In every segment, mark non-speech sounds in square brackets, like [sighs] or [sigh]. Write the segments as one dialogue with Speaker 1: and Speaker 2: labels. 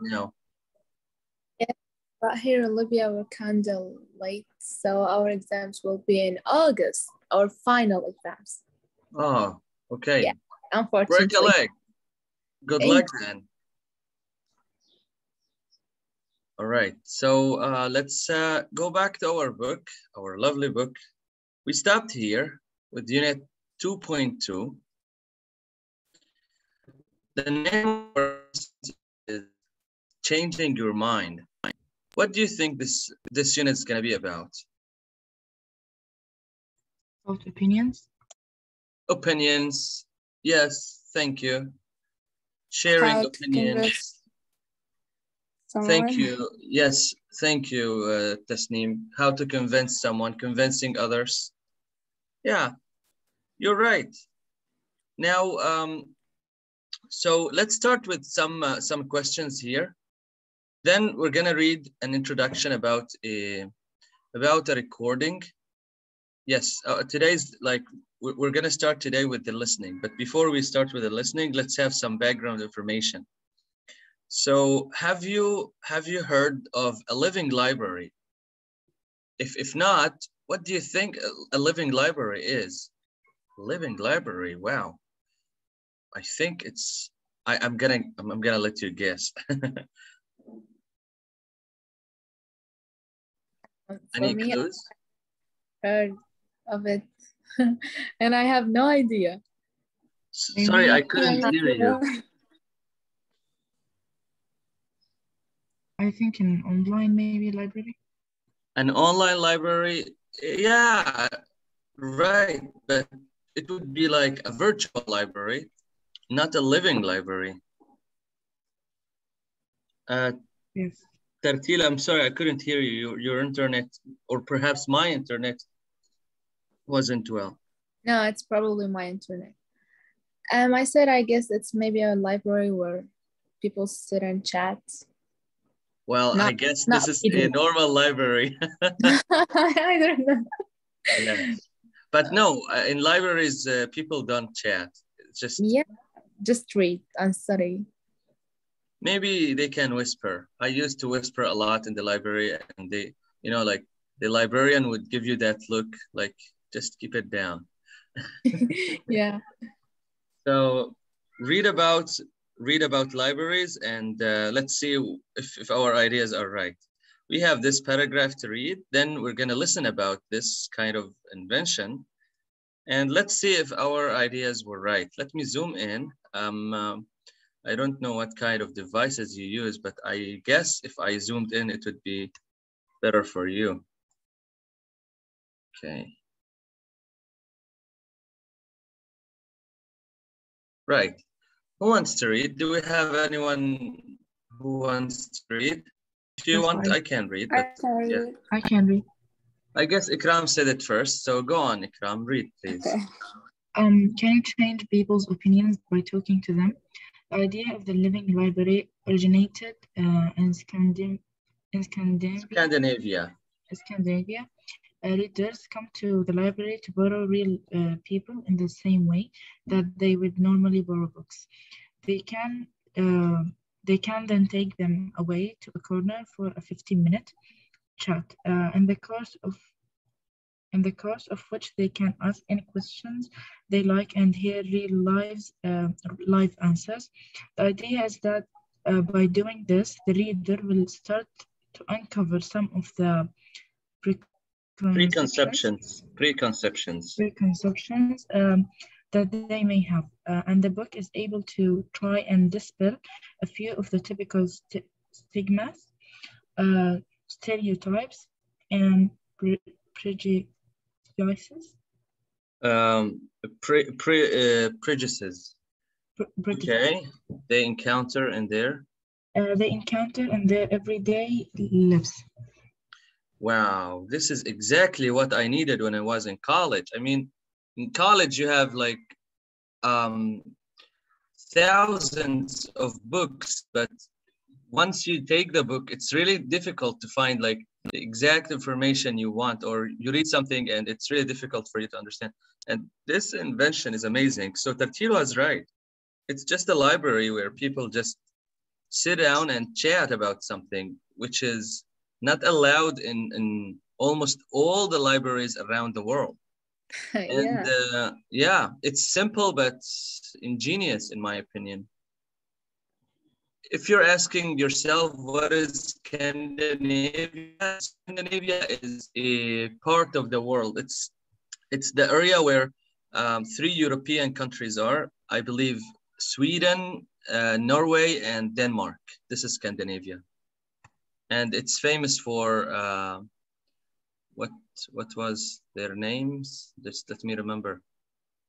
Speaker 1: now?
Speaker 2: Yeah, but here in Libya, we're kind of late, so our exams will be in August, our final exams.
Speaker 1: Oh, okay.
Speaker 2: Yeah, unfortunately.
Speaker 1: Break a leg. Good
Speaker 2: Thank
Speaker 1: luck then. All right, so uh, let's uh, go back to our book, our lovely book. We stopped here with unit 2.2. The name of our is changing your mind. What do you think this this unit is going to be about?
Speaker 3: About opinions.
Speaker 1: Opinions. Yes, thank you. Sharing
Speaker 2: How
Speaker 1: opinions. Thank you. Yes, thank you, uh, Tasneem. How to convince someone, convincing others. Yeah, you're right. Now, um, so let's start with some uh, some questions here. Then we're gonna read an introduction about a about a recording. Yes, uh, today's like we're, gonna start today with the listening. But before we start with the listening, let's have some background information. So have you have you heard of a living library? If if not, what do you think a, a living library is? Living library, wow. I think it's I, I'm gonna I'm, I'm gonna let you guess. [laughs] Any
Speaker 2: me,
Speaker 1: clues?
Speaker 2: I heard of it, [laughs] and I have no idea.
Speaker 1: S- Sorry, I couldn't hear you.
Speaker 3: I think an online maybe library.
Speaker 1: An online library, yeah, right. But it would be like a virtual library, not a living library. Uh,
Speaker 3: Yes.
Speaker 1: Tartila, I'm sorry, I couldn't hear you. Your, your internet, or perhaps my internet, wasn't well.
Speaker 2: No, it's probably my internet. Um, I said I guess it's maybe a library where people sit and chat.
Speaker 1: Well, I guess this is a normal library. [laughs] [laughs]
Speaker 2: I don't know.
Speaker 1: yeah. But no, uh, in libraries, uh, people don't chat. It's just
Speaker 2: Yeah, just read and study.
Speaker 1: Maybe they can whisper. I used to whisper a lot in the library, and they, you know, like the librarian would give you that look, like just keep it down. [laughs]
Speaker 2: yeah.
Speaker 1: So read about read about libraries and uh, let's see if, if our ideas are right. We have this paragraph to read, then we're gonna listen about this kind of invention and let's see if our ideas were right. Let me zoom in. Um, um, I don't know what kind of devices you use, but I guess if I zoomed in, it would be better for you. Okay. Right. Who wants to read? Do we have anyone who wants to read? If you
Speaker 3: Yes,
Speaker 1: want,
Speaker 3: I-
Speaker 1: I can read.
Speaker 2: I can
Speaker 1: yeah.
Speaker 2: read.
Speaker 3: I can read.
Speaker 1: I guess Ikram said it first, so go on, Ikram, read, please.
Speaker 2: Okay.
Speaker 3: Um, can you change people's opinions by talking to them? The idea of the living library originated uh, in Scandin- in Scandinavia.
Speaker 1: Scandinavia.
Speaker 3: Scandinavia. Uh, readers come to the library to borrow real uh, people in the same way that they would normally borrow books. They can uh, they can then take them away to a corner for a 15-minute chat. Uh, in the course of in the course of which they can ask any questions they like and hear real lives uh, live answers. The idea is that uh, by doing this, the reader will start to uncover some of the preconceptions,
Speaker 1: Preconceptions. Preconceptions.
Speaker 3: preconceptions um, that they may have. Uh, and the book is able to try and dispel a few of the typical st- stigmas, uh, stereotypes, and pre- prejudices.
Speaker 1: Um, pre, pre, uh, prejudices.
Speaker 3: Pre- prejudices,
Speaker 1: Okay, they encounter in there.
Speaker 3: uh, they encounter in their everyday lives.
Speaker 1: Wow, this is exactly what I needed when I was in college. I mean, in college you have like um, thousands of books, but once you take the book, it's really difficult to find like the exact information you want, or you read something and it's really difficult for you to understand. And this invention is amazing. So Tartilo is right. It's just a library where people just sit down and chat about something, which is not allowed in, in almost all the libraries around the world. [laughs] And
Speaker 2: yeah.
Speaker 1: uh, yeah, it's simple but ingenious in my opinion. If you're asking yourself what is Scandinavia, Scandinavia is a part of the world. It's it's the area where um, three European countries are. I believe Sweden, uh, Norway, and Denmark. This is Scandinavia, and it's famous for uh, what what was their names? Just let me remember.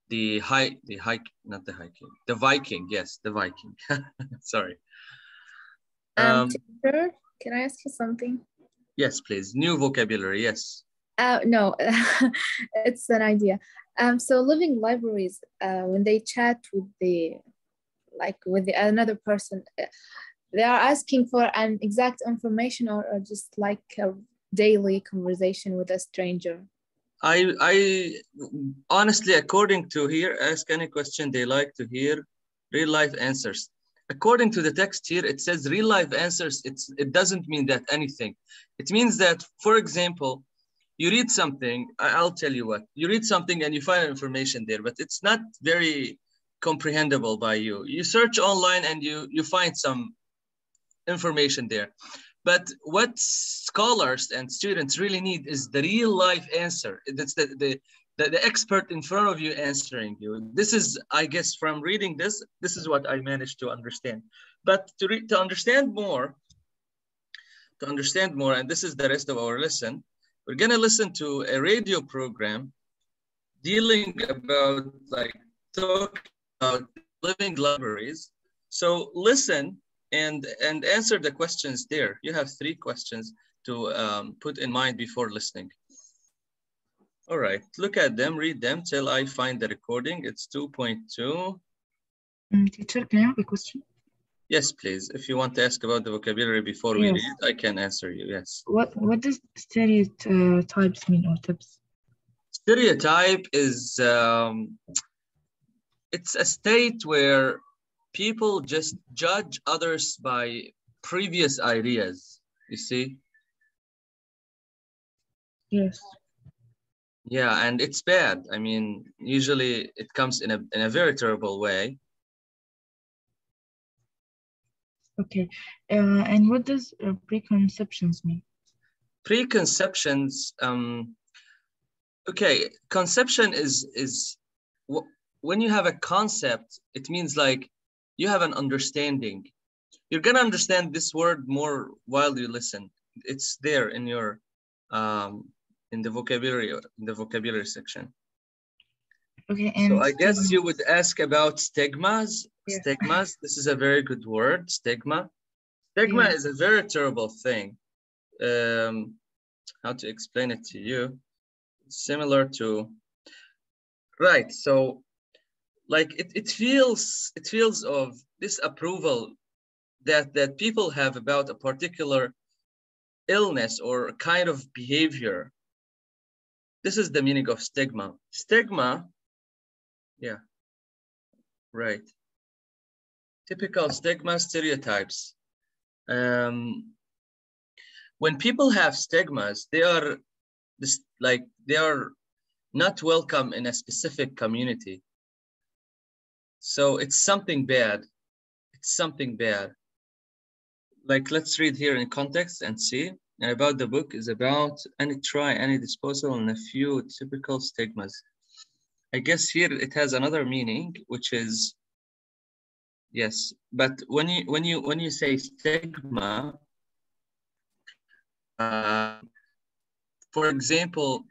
Speaker 1: The hike, the hike, not the hiking, the Viking. Yes, the Viking. [laughs] Sorry.
Speaker 2: Um,
Speaker 1: Um,
Speaker 2: teacher, can I ask you something?
Speaker 1: yes, please. New vocabulary. Yes.
Speaker 2: Uh, no, [laughs] it's an idea. Um, so living libraries, uh, when they chat with the, like with the, another person, uh, they are asking for an exact information or, or just like a daily conversation with a stranger.
Speaker 1: I, I honestly, according to here, ask any question they like to hear, real life answers. According to the text here, it says real life answers. It's, it doesn't mean that anything. It means that, for example, you read something, I'll tell you what, you read something and you find information there, but it's not very comprehensible by you. You search online and you, you find some information there. But what scholars and students really need is the real life answer. That's the, the, the, the expert in front of you answering you. This is, I guess, from reading this, this is what I managed to understand. But to, re- to understand more, to understand more, and this is the rest of our lesson, we're gonna listen to a radio program dealing about like talk about living libraries. So listen and and answer the questions there. You have three questions to um, put in mind before listening. All right, look at them, read them till I find the recording. It's 2.2.
Speaker 3: Mm, teacher, can I have a question?
Speaker 1: Yes, please. If you want to ask about the vocabulary before we read, I can answer you. Yes.
Speaker 3: What what does stereotypes mean or tips?
Speaker 1: Stereotype is um, it's a state where people just judge others by previous ideas. You see?
Speaker 3: Yes.
Speaker 1: Yeah, and it's bad. I mean, usually it comes in a in a very terrible way.
Speaker 3: Okay. Uh, and what does uh, preconceptions mean?
Speaker 1: Preconceptions. Um, okay, conception is is wh- when you have a concept, it means like you have an understanding. You're gonna understand this word more while you listen. It's there in your um, in the vocabulary in the vocabulary section.
Speaker 3: Okay. And
Speaker 1: So I guess you would ask about stigmas. Stigmas. This is a very good word. Stigma. Stigma
Speaker 3: Yeah.
Speaker 1: is a very terrible thing. Um, how to explain it to you? Similar to right. So, like it, it feels it feels of disapproval that that people have about a particular illness or kind of behavior. This is the meaning of stigma. Stigma yeah. Right. Typical stigma stereotypes. Um, when people have stigmas, they are this like they are not welcome in a specific community. So it's something bad. It's something bad. Like let's read here in context and see. And about the book is about any try, any disposal, and a few typical stigmas. I guess here it has another meaning, which is yes. But when you when you when you say stigma, uh, for example,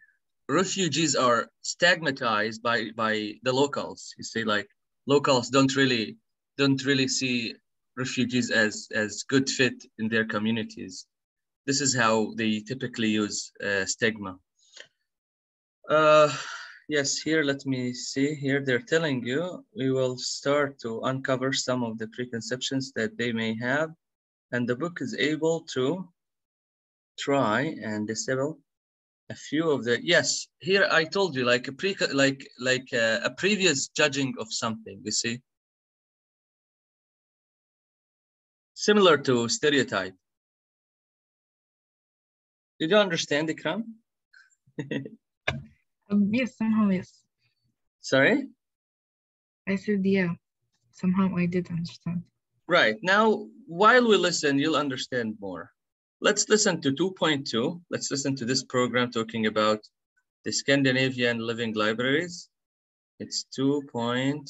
Speaker 1: refugees are stigmatized by by the locals. You say like locals don't really don't really see refugees as as good fit in their communities. This is how they typically use uh, stigma. Uh, yes, here, let me see. Here they're telling you, we will start to uncover some of the preconceptions that they may have. And the book is able to try and disable a few of the, yes, here I told you like a pre, like, like a, a previous judging of something, you see? similar to stereotype. Did you understand, Ikram?
Speaker 3: Um, yes, somehow, yes.
Speaker 1: Sorry?
Speaker 3: I said, yeah, somehow I did understand.
Speaker 1: Right. Now, while we listen, you'll understand more. Let's listen to 2.2. Let's listen to this program talking about the Scandinavian living libraries. It's 2.2.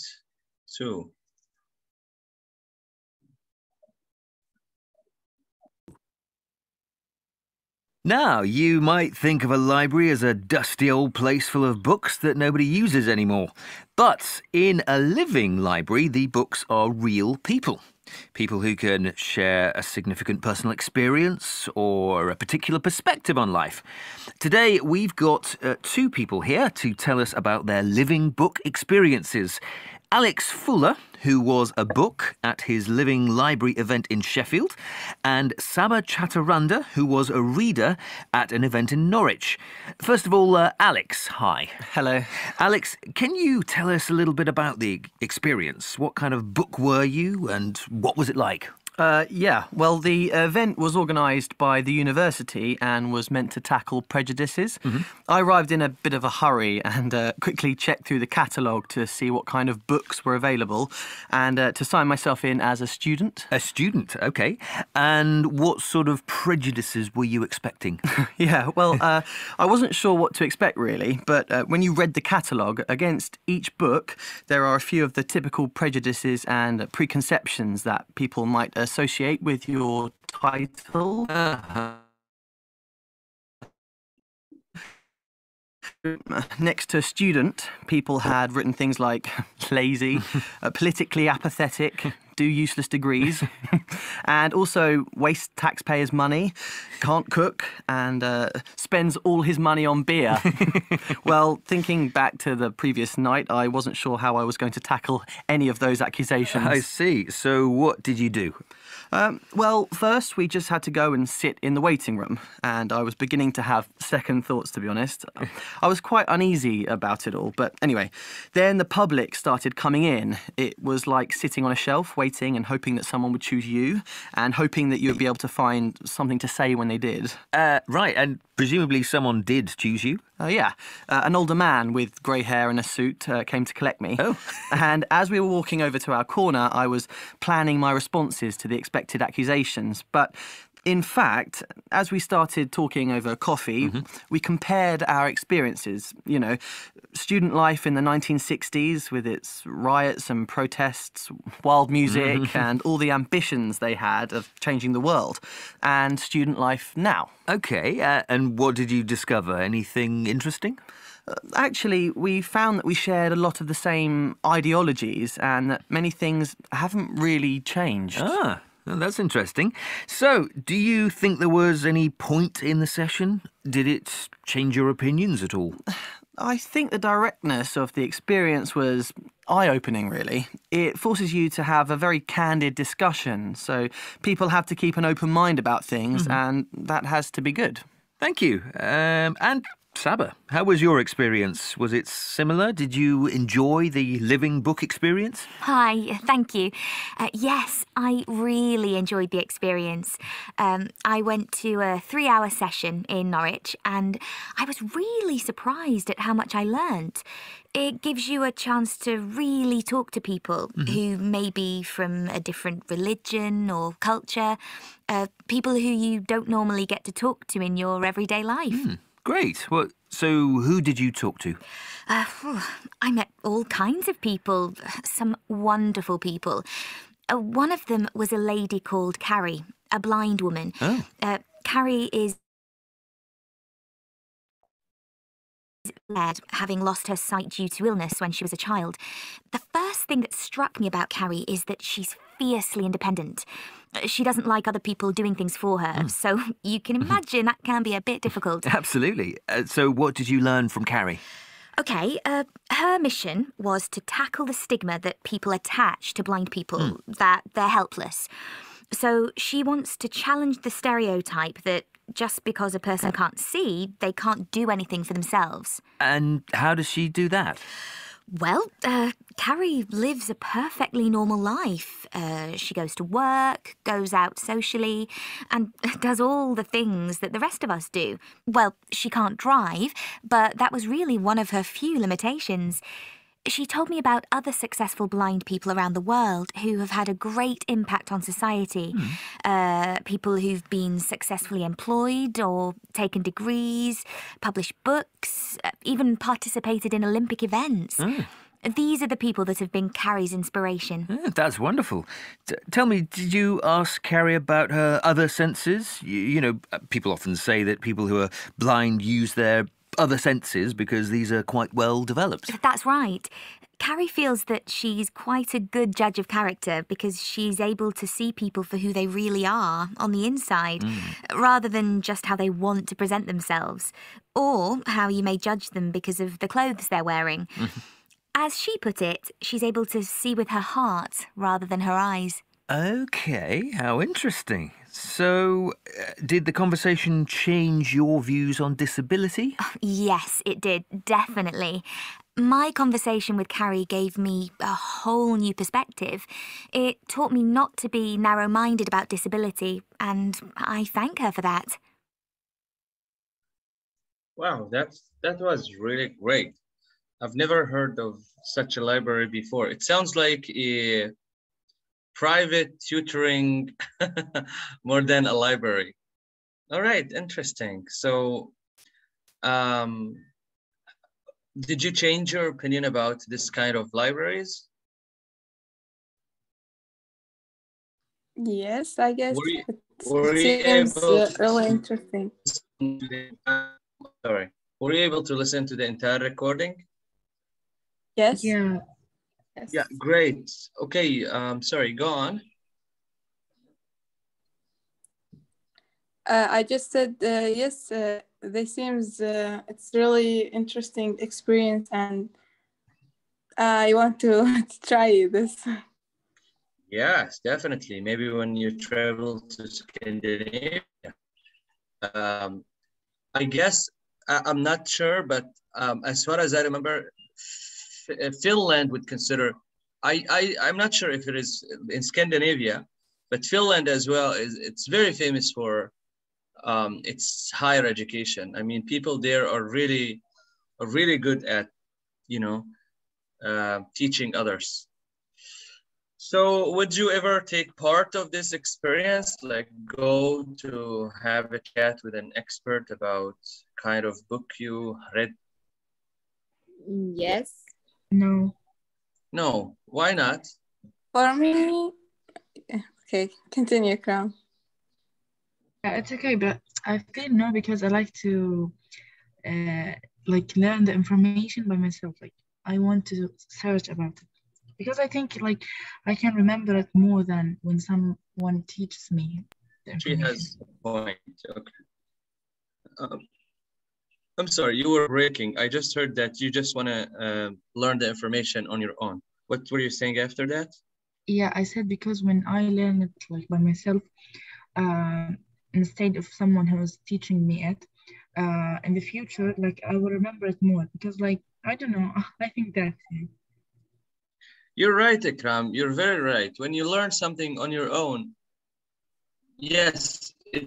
Speaker 4: Now, you might think of a library as a dusty old place full of books that nobody uses anymore. But in a living library, the books are real people. People who can share a significant personal experience or a particular perspective on life. Today, we've got uh, two people here to tell us about their living book experiences. Alex Fuller, who was a book at his Living Library event in Sheffield, and Saba Chaturanda, who was a reader at an event in Norwich. First of all, uh, Alex, hi.
Speaker 5: Hello.
Speaker 4: Alex, can you tell us a little bit about the experience? What kind of book were you and what was it like?
Speaker 5: Uh, yeah, well, the event was organised by the university and was meant to tackle prejudices.
Speaker 4: Mm-hmm.
Speaker 5: I arrived in a bit of a hurry and uh, quickly checked through the catalogue to see what kind of books were available and uh, to sign myself in as a student.
Speaker 4: A student, okay. And what sort of prejudices were you expecting? [laughs]
Speaker 5: yeah, well, uh, I wasn't sure what to expect really, but uh, when you read the catalogue, against each book, there are a few of the typical prejudices and preconceptions that people might associate with your title. Next to student, people had written things like [laughs] lazy, uh, politically apathetic, do useless degrees, [laughs] and also waste taxpayers' money, can't cook, and uh, spends all his money on beer. [laughs] well, thinking back to the previous night, I wasn't sure how I was going to tackle any of those accusations.
Speaker 4: I see. So, what did you do?
Speaker 5: Um, well, first we just had to go and sit in the waiting room, and I was beginning to have second thoughts, to be honest. I was quite uneasy about it all, but anyway, then the public started coming in. It was like sitting on a shelf, waiting and hoping that someone would choose you, and hoping that you would be able to find something to say when they did.
Speaker 4: Uh, right, and presumably someone did choose you.
Speaker 5: Oh, yeah. Uh, an older man with grey hair and a suit uh, came to collect me.
Speaker 4: Oh. [laughs]
Speaker 5: and as we were walking over to our corner, I was planning my responses to the expected accusations. But in fact, as we started talking over coffee, we compared our experiences. You know, student life in the 1960s with its riots and protests, wild music, and all the ambitions they had of changing the world, and student life now.
Speaker 4: Okay, uh, and what did you discover? Anything interesting?
Speaker 5: Actually, we found that we shared a lot of the same ideologies and that many things haven't really changed.
Speaker 4: Ah, well, that's interesting. So, do you think there was any point in the session? Did it change your opinions at all? [sighs]
Speaker 5: I think the directness of the experience was eye opening, really. It forces you to have a very candid discussion, so people have to keep an open mind about things, and that has to be good.
Speaker 4: Thank you. Um, and Saba, how was your experience? Was it similar? Did you enjoy the living book experience?
Speaker 6: Hi, thank you. Uh, yes, I really enjoyed the experience. Um, I went to a three hour session in Norwich and I was really surprised at how much I learned. It gives you a chance to really talk to people who may be from a different religion or culture, uh, people who you don't normally get to talk to in your everyday life.
Speaker 4: Great. Well, so who did you talk to?
Speaker 6: Uh, I met all kinds of people, some wonderful people. Uh, one of them was a lady called Carrie, a blind woman.
Speaker 4: Oh.
Speaker 6: Uh, Carrie is led, having lost her sight due to illness when she was a child. The first thing that struck me about Carrie is that she's fiercely independent. She doesn't like other people doing things for her, so [laughs] you can imagine that can be a bit difficult. [laughs]
Speaker 4: Absolutely. Uh, so, what did you learn from Carrie?
Speaker 6: Okay, uh, her mission was to tackle the stigma that people attach to blind people, that they're helpless. So she wants to challenge the stereotype that just because a person can't see, they can't do anything for themselves.
Speaker 4: And how does she do that?
Speaker 6: Well, uh, Carrie lives a perfectly normal life. Uh, she goes to work, goes out socially, and [laughs] does all the things that the rest of us do. Well, she can't drive, but that was really one of her few limitations. She told me about other successful blind people around the world who have had a great impact on society. Mm. Uh, people who've been successfully employed or taken degrees, published books, uh, even participated in Olympic events. Mm. These are the people that have been Carrie's inspiration.
Speaker 4: Yeah, that's wonderful. T tell me, did you ask Carrie about her other senses? You, you know, uh, people often say that people who are blind use their other senses because these are quite well developed.
Speaker 6: That's right. Carrie feels that she's quite a good judge of character because she's able to see people for who they really are on the inside, mm. rather than just how they want to present themselves, or how you may judge them because of the clothes they're wearing. As she put it, she's able to see with her heart rather than her eyes.
Speaker 4: Okay, how interesting. So, uh, did the conversation change your views on disability?
Speaker 6: yes, it did, definitely. My conversation with Carrie gave me a whole new perspective. It taught me not to be narrow minded about disability, and I thank her for that.
Speaker 1: Wow, that's, that was really great. I've never heard of such a library before. It sounds like a private tutoring [laughs] more than a library. All right, interesting. So, um, did you change your opinion about this kind of libraries?
Speaker 7: Yes, I guess
Speaker 1: were you,
Speaker 7: it seems uh, really interesting.
Speaker 1: Sorry, were you able to listen to the entire recording?
Speaker 7: Yes.
Speaker 3: Yeah,
Speaker 1: Yes. Yeah, great. Okay, um, sorry, go on.
Speaker 7: Uh, I just said uh, yes. Uh, they seems uh, it's really interesting experience, and I want to [laughs] try this.
Speaker 1: Yes, definitely. Maybe when you travel to Scandinavia. Um, I guess I, am not sure, but um, as far as I remember, Finland would consider. I, I I'm not sure if it is in Scandinavia, but Finland as well is it's very famous for um, its higher education. I mean, people there are really are really good at you know uh, teaching others. So, would you ever take part of this experience, like go to have a chat with an expert about kind of book you read?
Speaker 2: Yes.
Speaker 3: No.
Speaker 1: No, why not?
Speaker 7: For me, okay, continue, Crown.
Speaker 3: Yeah, it's okay, but I feel no because I like to uh, like learn the information by myself. Like I want to search about it because I think like I can remember it more than when someone teaches me.
Speaker 1: She has a point. Okay. Um, I'm sorry, you were breaking. I just heard that you just want to uh, learn the information on your own. What were you saying after that?
Speaker 3: Yeah, I said because when I learn it like by myself, uh, instead of someone who was teaching me it, uh, in the future, like I will remember it more because like I don't know, [laughs] I think that.
Speaker 1: You're right, Ikram. You're very right. When you learn something on your own, yes, it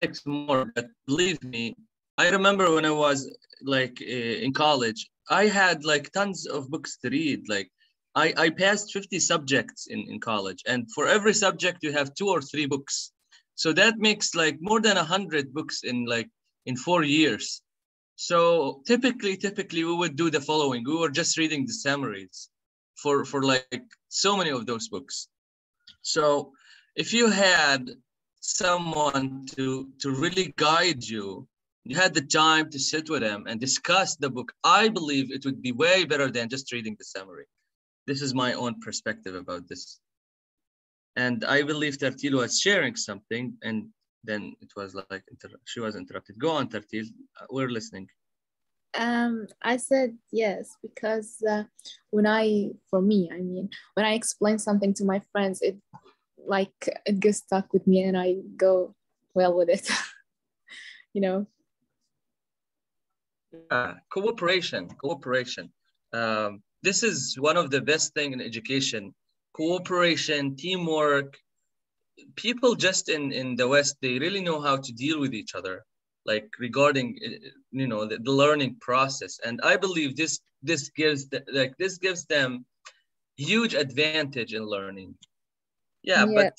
Speaker 1: takes more. But believe me, I remember when I was like eh, in college, I had like tons of books to read. Like I, I passed 50 subjects in, in college and for every subject you have two or three books. So that makes like more than a hundred books in like in four years. So typically, typically we would do the following. We were just reading the summaries for, for like so many of those books. So if you had someone to, to really guide you you had the time to sit with him and discuss the book, I believe it would be way better than just reading the summary. This is my own perspective about this. And I believe Tartil was sharing something, and then it was like she was interrupted. Go on, Tartil. Uh, we're listening.
Speaker 2: Um, I said yes because uh, when I, for me, I mean, when I explain something to my friends, it like it gets stuck with me, and I go well with it. [laughs] you know.
Speaker 1: Yeah, cooperation, cooperation. Um, this is one of the best thing in education cooperation teamwork people just in in the west they really know how to deal with each other like regarding uh, you know the, the learning process and i believe this this gives the, like this gives them huge advantage in learning yeah,
Speaker 2: Yeah.
Speaker 1: but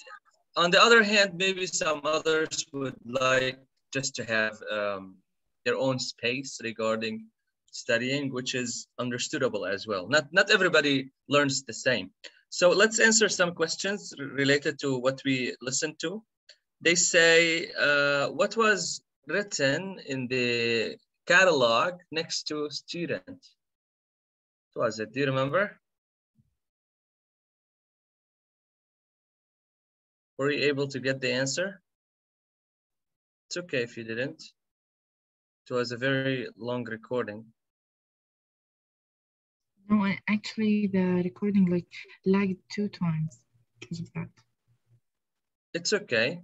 Speaker 1: on the other hand maybe some others would like just to have um, their own space regarding studying which is understandable as well. Not not everybody learns the same. So let's answer some questions related to what we listened to. They say uh, what was written in the catalog next to student? What was it? Do you remember? Were you able to get the answer? It's okay if you didn't it was a very long recording.
Speaker 3: No, actually, the recording like lagged two times because of that.
Speaker 1: it's okay.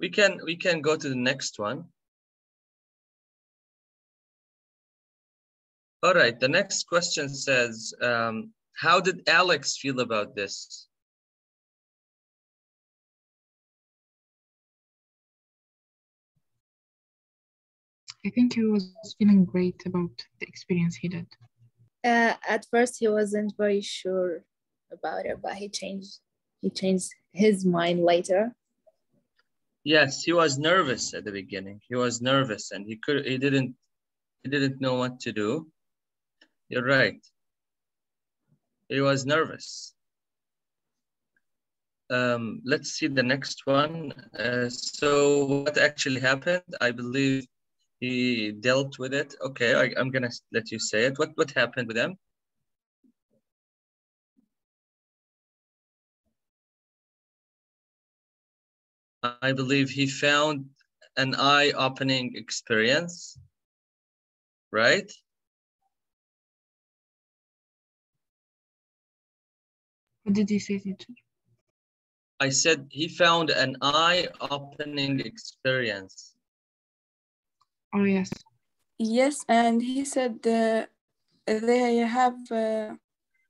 Speaker 1: We can we can go to the next one. All right the next question says um, how did alex feel about this
Speaker 3: I think he was feeling great about the experience he did.
Speaker 2: Uh, at first, he wasn't very sure about it, but he changed. He changed his mind later.
Speaker 1: yes he was nervous at the beginning he was nervous and he could he didn't he didn't know what to do you're right he was nervous um, let's see the next one uh, so what actually happened i believe he dealt with it okay I, i'm gonna let you say it what what happened with him i believe he found an eye-opening experience right
Speaker 3: What did you say, teacher?
Speaker 1: I said he found an eye-opening experience.
Speaker 3: Oh, yes.
Speaker 7: Yes, and he said uh, they have uh,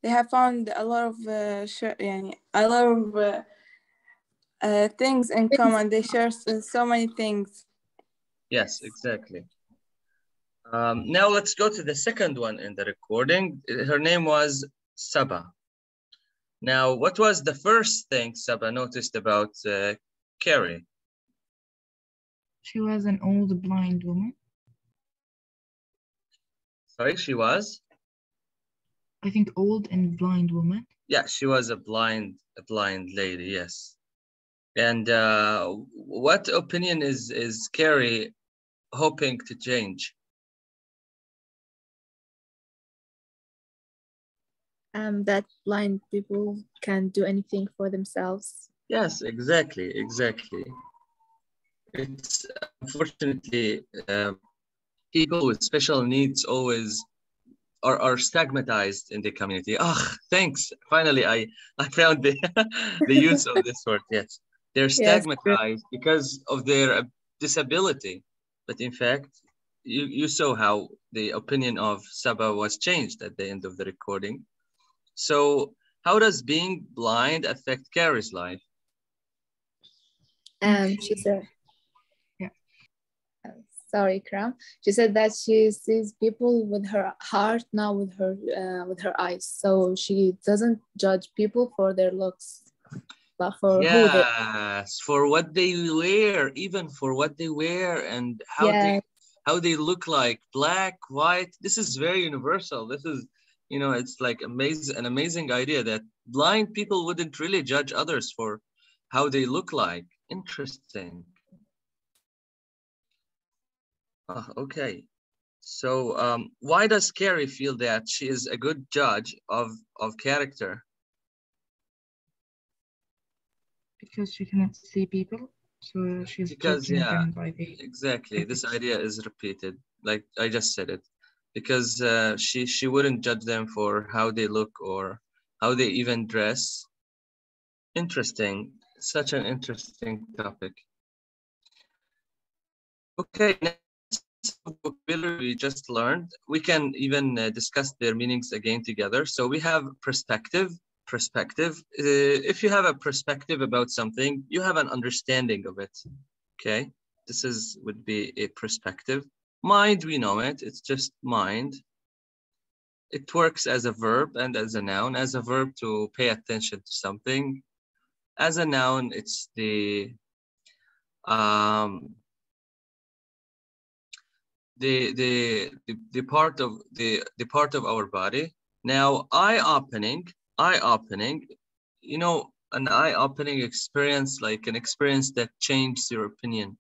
Speaker 7: they have found a lot of uh, share, يعني, a lot of uh, uh, things in
Speaker 2: Things.
Speaker 7: common. They share so, so many things.
Speaker 1: Yes, exactly. Um, now let's go to the second one in the recording. Her name was Saba. Now, what was the first thing Saba noticed about uh, Carrie?
Speaker 3: She was an old blind woman.
Speaker 1: Sorry, she was?
Speaker 3: I think old and blind woman.
Speaker 1: Yeah, she was a blind, a blind lady. Yes. And uh, what opinion is is Carrie hoping to change?
Speaker 2: Um, that blind people can do anything for themselves.
Speaker 1: Yes, exactly, exactly. It's unfortunately um, people with special needs always are, are stigmatized in the community. Ah, thanks. Finally, I I found the [laughs] the use of this word. Yes, they're
Speaker 2: Yes,
Speaker 1: stigmatized because of their uh, disability. But in fact, you you saw how the opinion of Saba was changed at the end of the recording. So, how does being blind affect Carrie's life?
Speaker 2: Um, she said. Sorry, Kram. She said that she sees people with her heart, not with her uh, with her eyes. So she doesn't judge people for their looks, but for who they.
Speaker 1: Yes, for what they wear, even for what they wear and how they how they look like, black, white. This is very universal. This is, you know, it's like amazing an amazing idea that blind people wouldn't really judge others for how they look like. Interesting. Ah, okay. So um, why does Carrie feel that she is a good judge of of character?
Speaker 3: because she cannot see people. So she's
Speaker 1: Because, yeah,
Speaker 3: the
Speaker 1: Exactly. This idea is repeated, like I just said it, because uh, she she wouldn't judge them for how they look or how they even dress. Interesting. Such an interesting topic. Okay, vocabulary we just learned, we can even uh, discuss their meanings again together. So we have perspective, perspective. Uh, if you have a perspective about something, you have an understanding of it. Okay, this is would be a perspective. Mind, we know it. It's just mind. It works as a verb and as a noun. As a verb to pay attention to something. As a noun, it's the um, the, the the part of the the part of our body. Now, eye opening, eye opening, you know, an eye opening experience, like an experience that changed your opinion.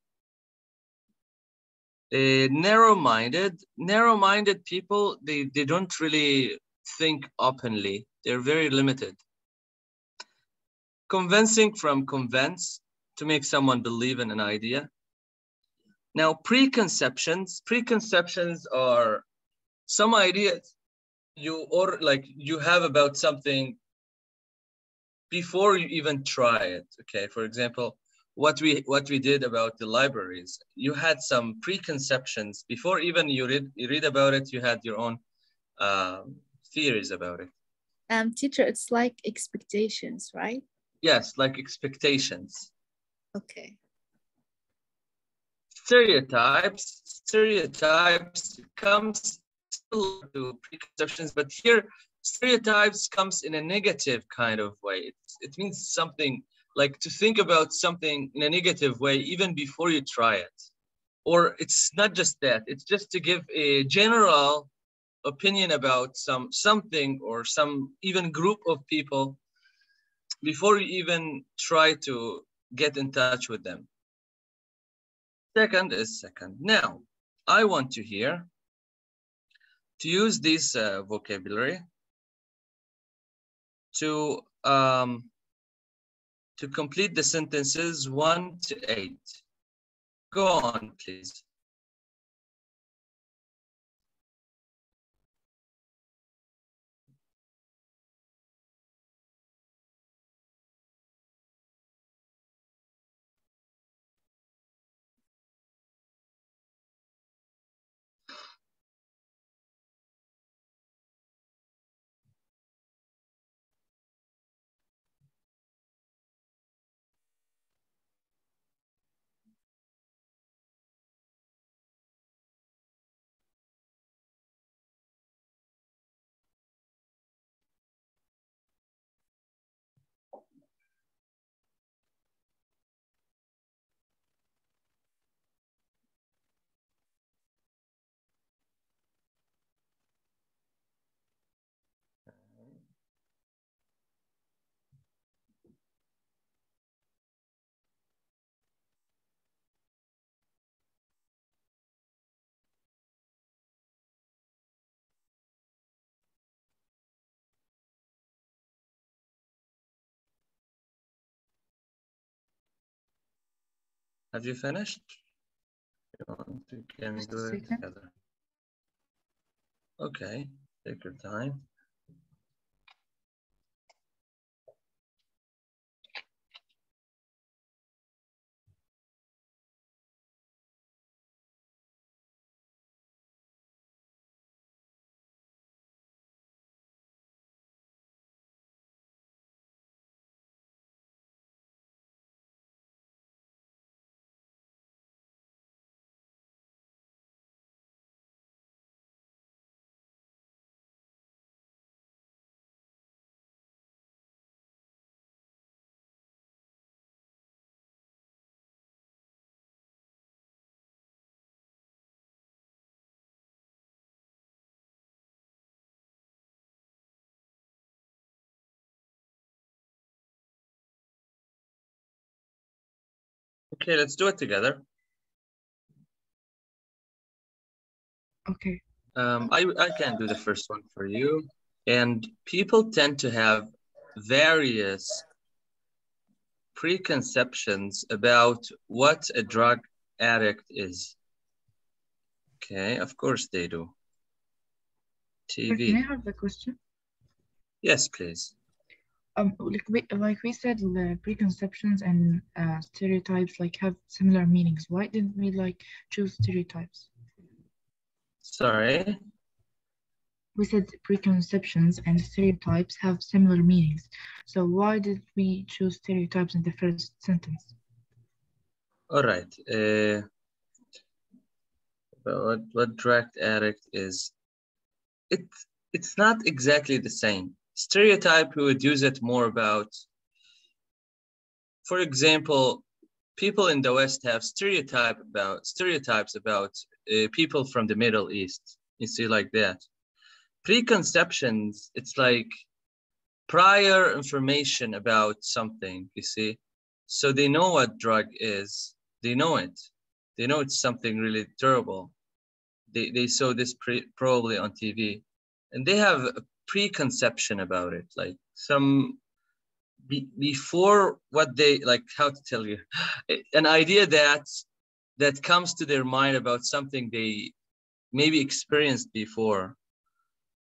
Speaker 1: Uh, narrow-minded, narrow-minded people, they, they don't really think openly. They're very limited. Convincing from convince, to make someone believe in an idea. Now, preconceptions, preconceptions are some ideas you or like you have about something before you even try it. Okay, for example, what we what we did about the libraries, you had some preconceptions before even you read you read about it. You had your own um, theories about it.
Speaker 2: Um, teacher, it's like expectations, right?
Speaker 1: Yes, like expectations.
Speaker 2: Okay.
Speaker 1: Stereotypes, stereotypes comes to preconceptions, but here stereotypes comes in a negative kind of way. It, it means something like to think about something in a negative way even before you try it. Or it's not just that, it's just to give a general opinion about some something or some even group of people before you even try to get in touch with them. Second is second. Now, I want to hear to use this uh, vocabulary to um, to complete the sentences one to eight. Go on, please. Have you finished? You want to, can we do it together? Okay, take your time. Okay, let's do it together.
Speaker 3: Okay.
Speaker 1: Um, I, I can do the first one for you. And people tend to have various preconceptions about what a drug addict is. Okay, of course they do. TV.
Speaker 3: Can I have the question?
Speaker 1: Yes, please.
Speaker 3: Um, like we, like we said, the preconceptions and uh, stereotypes like have similar meanings. Why didn't we like choose stereotypes?
Speaker 1: Sorry.
Speaker 3: We said preconceptions and stereotypes have similar meanings. So why did we choose stereotypes in the first sentence?
Speaker 1: All right. Uh, what what drug addict is? It it's not exactly the same. Stereotype we would use it more about. For example, people in the West have stereotype about stereotypes about uh, people from the Middle East. You see, like that. Preconceptions. It's like prior information about something. You see, so they know what drug is. They know it. They know it's something really terrible. They they saw this pre- probably on TV, and they have a preconception about it, like some be, before what they like how to tell you [laughs] an idea that that comes to their mind about something they maybe experienced before.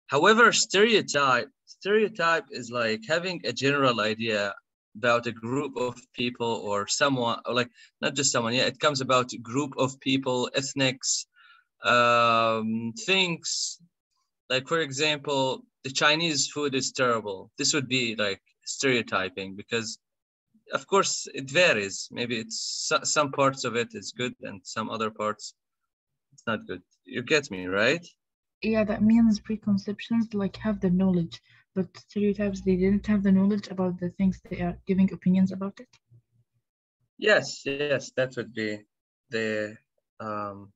Speaker 1: However stereotype stereotype is like having a general idea about a group of people or someone or like not just someone yeah it comes about group of people ethnics um things. Like for example the chinese food is terrible. This would be like stereotyping because of course it varies. Maybe it's some parts of it is good and some other parts it's not good. You get me right?
Speaker 3: Yeah that means preconceptions like have the knowledge but stereotypes they didn't have the knowledge about the things they are giving opinions about it?
Speaker 1: Yes yes that would be the um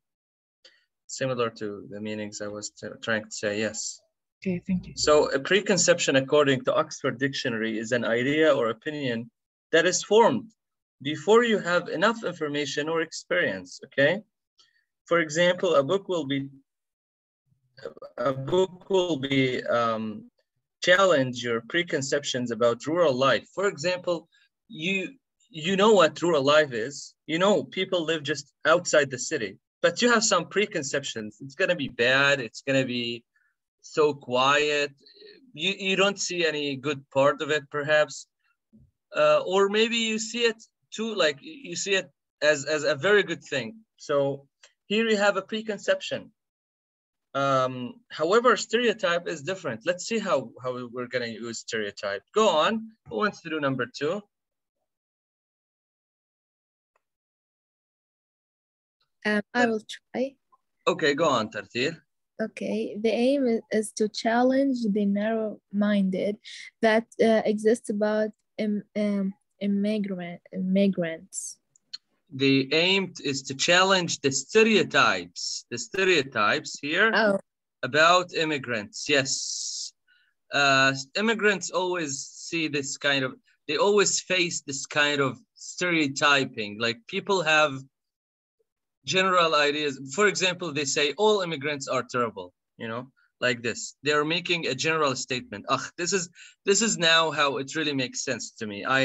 Speaker 1: similar to the meanings i was trying to say yes
Speaker 3: Okay, thank you.
Speaker 1: So a preconception, according to Oxford Dictionary, is an idea or opinion that is formed before you have enough information or experience, okay? For example, a book will be, a book will be um, challenge your preconceptions about rural life. For example, you, you know what rural life is. You know people live just outside the city, but you have some preconceptions. It's gonna be bad, it's gonna be so quiet. You, you don't see any good part of it perhaps. Uh, or maybe you see it too like you see it as as a very good thing. So here you have a preconception. Um, however stereotype is different. Let's see how how we're going to use stereotype. Go on. Who wants to do number two?
Speaker 2: Um, i will try.
Speaker 1: Okay go on Tartil
Speaker 2: Okay, the aim is to challenge the narrow-minded that uh, exists about Im um, immigrant immigrants.
Speaker 1: The aim is to challenge the stereotypes, the stereotypes here
Speaker 2: oh.
Speaker 1: about immigrants. Yes, uh, immigrants always see this kind of, they always face this kind of stereotyping. Like people have general ideas. For example, they say all immigrants are terrible, you know, like this. They're making a general statement. Ah, this is this is now how it really makes sense to me. I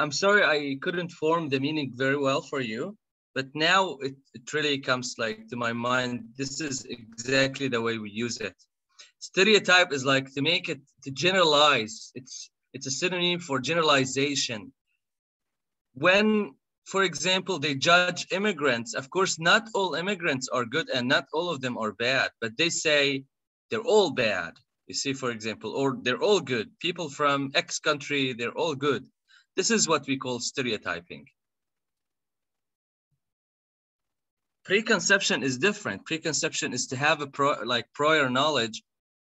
Speaker 1: I'm sorry I couldn't form the meaning very well for you, but now it, it really comes like to my mind. This is exactly the way we use it. Stereotype is like to make it to generalize. It's it's a synonym for generalization. When for example, they judge immigrants. Of course, not all immigrants are good and not all of them are bad, but they say they're all bad. You see, for example, or they're all good. People from X country, they're all good. This is what we call stereotyping. Preconception is different. Preconception is to have a pro, like prior knowledge,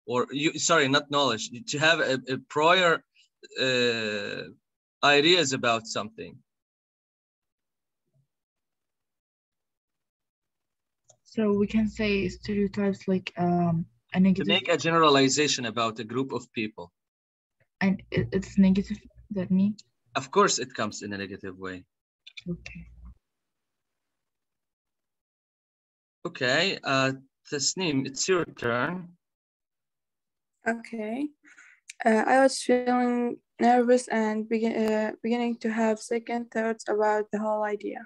Speaker 1: or you sorry, not knowledge, to have a, a prior uh, ideas about something.
Speaker 3: So we can say stereotypes like um, a negative.
Speaker 1: To make a generalization about a group of people.
Speaker 3: And it's negative, that mean?
Speaker 1: Of course it comes in a negative way.
Speaker 3: Okay.
Speaker 1: Okay, uh, Tasneem, it's your turn.
Speaker 7: Okay. Uh, I was feeling nervous and begin, uh, beginning to have second thoughts about the whole idea.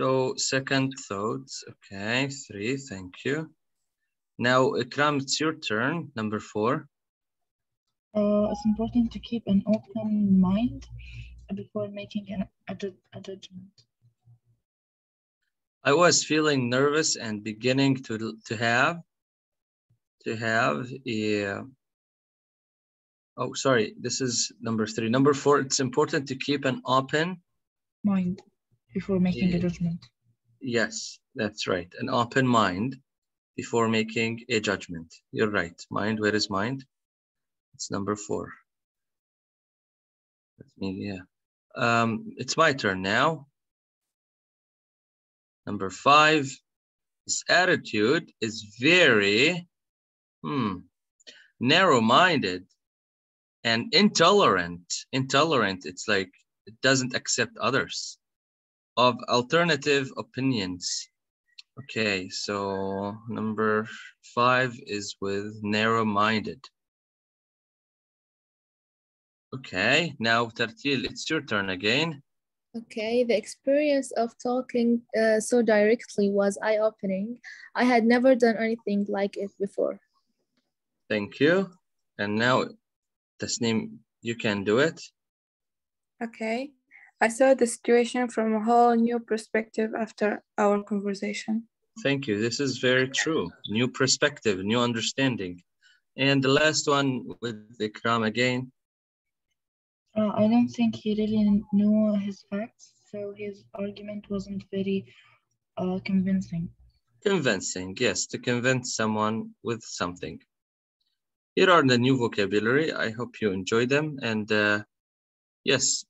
Speaker 1: So second thoughts, okay, three, thank you. Now, Ikram, it's your turn, number four.
Speaker 3: Uh, it's important to keep an open mind before making an, a, a judgment.
Speaker 1: I was feeling nervous and beginning to to have to have a oh sorry this is number three number four it's important to keep an open
Speaker 3: Mind before making
Speaker 1: Yeah.
Speaker 3: a judgment.
Speaker 1: yes that's right. An open mind before making a judgment. You're right. Mind where is mind? It's number four. That's me yeah. Um it's my turn now. Number five. This attitude is very hmm narrow-minded and intolerant. Intolerant it's like it doesn't accept others of alternative opinions okay so number five is with narrow-minded okay now Tartil, it's your turn again
Speaker 2: Okay, the experience of talking uh, so directly was eye-opening. I had never done anything like it before.
Speaker 1: thank you and now Tasneem, you can do it
Speaker 7: Okay. I saw the situation from a whole new perspective after our conversation.
Speaker 1: Thank you. This is very true. New perspective, new understanding. And the last one with Ikram again.
Speaker 3: Uh, I don't think he really knew his facts, so his argument wasn't very uh, convincing.
Speaker 1: Convincing, yes, to convince someone with something. Here are the new vocabulary. I hope you enjoy them. And uh, yes,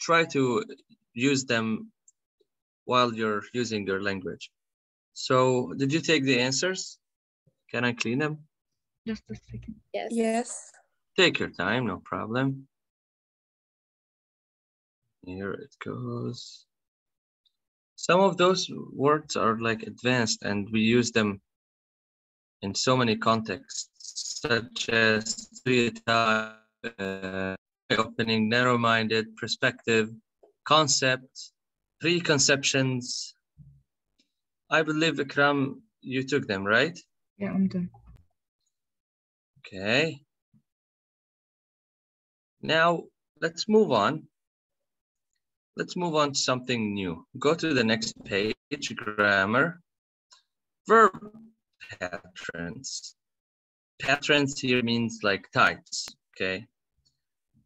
Speaker 1: try to use them while you're using your language. So, did you take the answers? Can I clean them?
Speaker 3: Just a second.
Speaker 2: Yes.
Speaker 7: Yes.
Speaker 1: Take your time, no problem. Here it goes. Some of those words are like advanced and we use them in so many contexts, such as stereotype, uh, opening, narrow-minded, perspective, concept, preconceptions. I believe, Ikram, you took them, right?
Speaker 3: Yeah, I'm done.
Speaker 1: Okay. Now let's move on. Let's move on to something new. Go to the next page, grammar. Verb patterns. Patterns here means like types, okay?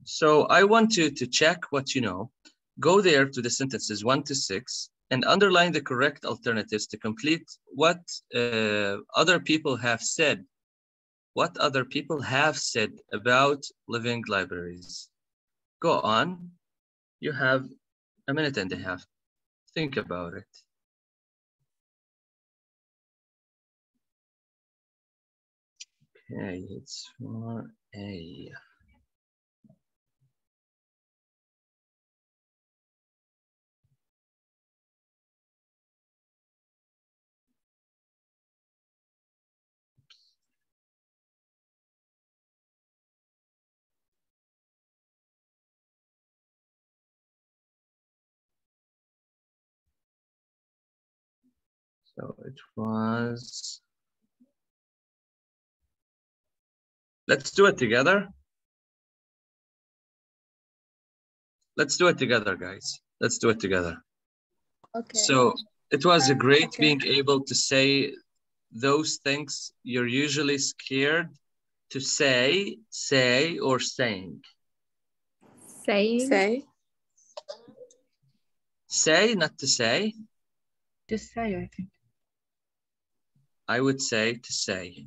Speaker 1: So I want you to check what you know, go there to the sentences one to six, and underline the correct alternatives to complete what uh, other people have said, what other people have said about living libraries. Go on, you have a minute and a half. Think about it. Okay, it's for A. So it was. Let's do it together. Let's do it together, guys. Let's do it together.
Speaker 2: Okay.
Speaker 1: So it was a great
Speaker 7: Okay.
Speaker 1: being able to say those things you're usually scared to say, say, or saying.
Speaker 2: saying.
Speaker 7: Say.
Speaker 1: Say, not to say.
Speaker 3: Just say, I think.
Speaker 1: I would say to say.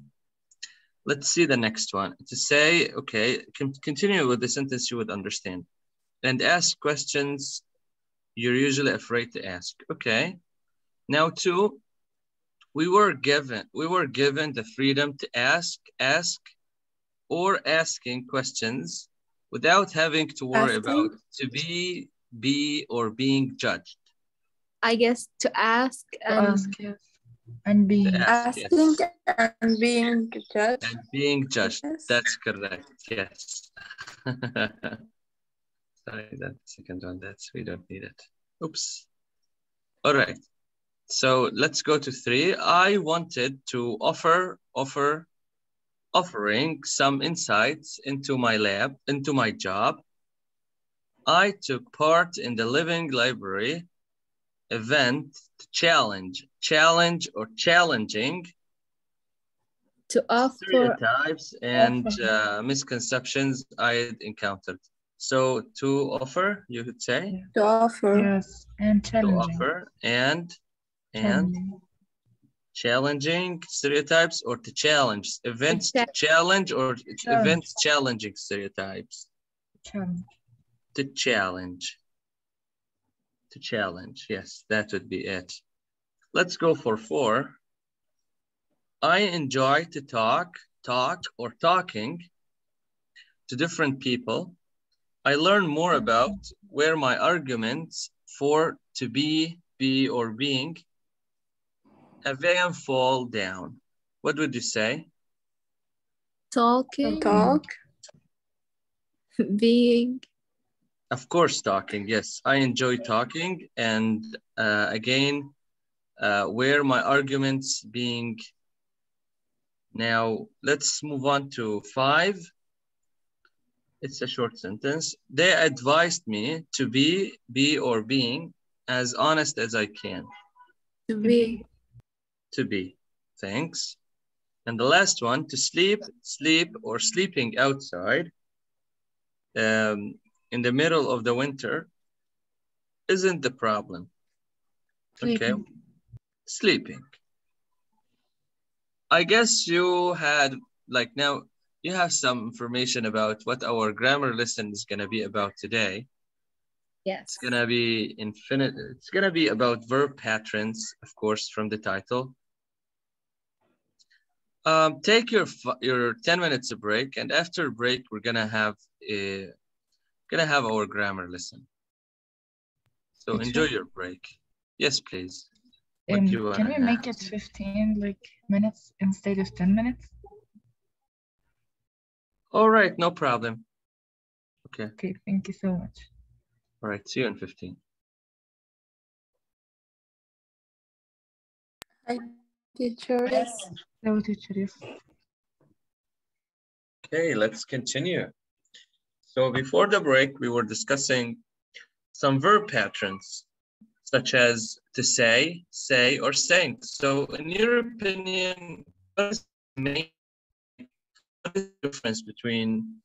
Speaker 1: Let's see the next one. To say, okay, con- continue with the sentence you would understand. And ask questions you're usually afraid to ask. Okay. Now two, we were given we were given the freedom to ask, ask, or asking questions without having to worry
Speaker 7: Asking?
Speaker 1: about to be, be, or being judged.
Speaker 2: I guess to ask um,
Speaker 3: To
Speaker 2: and
Speaker 3: ask, yes. And being
Speaker 1: To ask, yes.
Speaker 7: Asking and being judged.
Speaker 1: and being judged.
Speaker 7: Yes.
Speaker 1: That's correct. Yes. [laughs] Sorry, that second one. That's we don't need it. Oops. All right. So let's go to three. I wanted to offer offer offering some insights into my lab, into my job. I took part in the living library event, to challenge, challenge or challenging
Speaker 2: To offer
Speaker 1: stereotypes and
Speaker 2: offer.
Speaker 1: uh, misconceptions I encountered. So to offer, you could say,
Speaker 7: To offer.
Speaker 3: Yes, and
Speaker 1: to
Speaker 3: challenging.
Speaker 1: offer and and
Speaker 3: Challenging.
Speaker 1: challenging stereotypes or to challenge events to
Speaker 2: cha-
Speaker 1: challenge or
Speaker 3: Challenge.
Speaker 1: events challenging stereotypes
Speaker 3: Challenge.
Speaker 1: to challenge to challenge. Yes that would be it. Let's go for four. I enjoy to talk talk or talking to different people. I learn more about where my arguments for to be be or being again fall down. What would you say?
Speaker 2: Talking,
Speaker 7: Talk.
Speaker 2: being,
Speaker 1: Of course, talking. Yes, I enjoy talking, and uh, again, uh, where my arguments being. Now let's move on to five. It's a short sentence. They advised me to be, be or being as honest as I can.
Speaker 2: to be,
Speaker 1: To be. Thanks. And the last one, to sleep, sleep or sleeping outside. Um, in the middle of the winter isn't the problem. Okay,
Speaker 3: Sleeping.
Speaker 1: sleeping. I guess you had like now you have some information about what our grammar lesson is gonna be about today.
Speaker 2: yes.
Speaker 1: It's gonna be infinite. It's gonna be about verb patterns, of course, from the title. Um, take your your ten minutes of break, and after break, we're gonna have a gonna have our grammar lesson. So
Speaker 3: Teacher?
Speaker 1: enjoy your break. Yes, please.
Speaker 3: Um,
Speaker 1: you
Speaker 3: can we
Speaker 1: wanna
Speaker 3: make it 15 like minutes instead of 10 minutes?
Speaker 1: All right, no problem. Okay.
Speaker 3: Okay, thank you so much.
Speaker 1: All right. See you in fifteen.
Speaker 7: Hi, teacher.
Speaker 3: Hello, teacher. Yes.
Speaker 1: Okay, let's continue. So before the break, we were discussing some verb patterns, such as to say, say, or saying. So in your opinion, what is the main what is difference between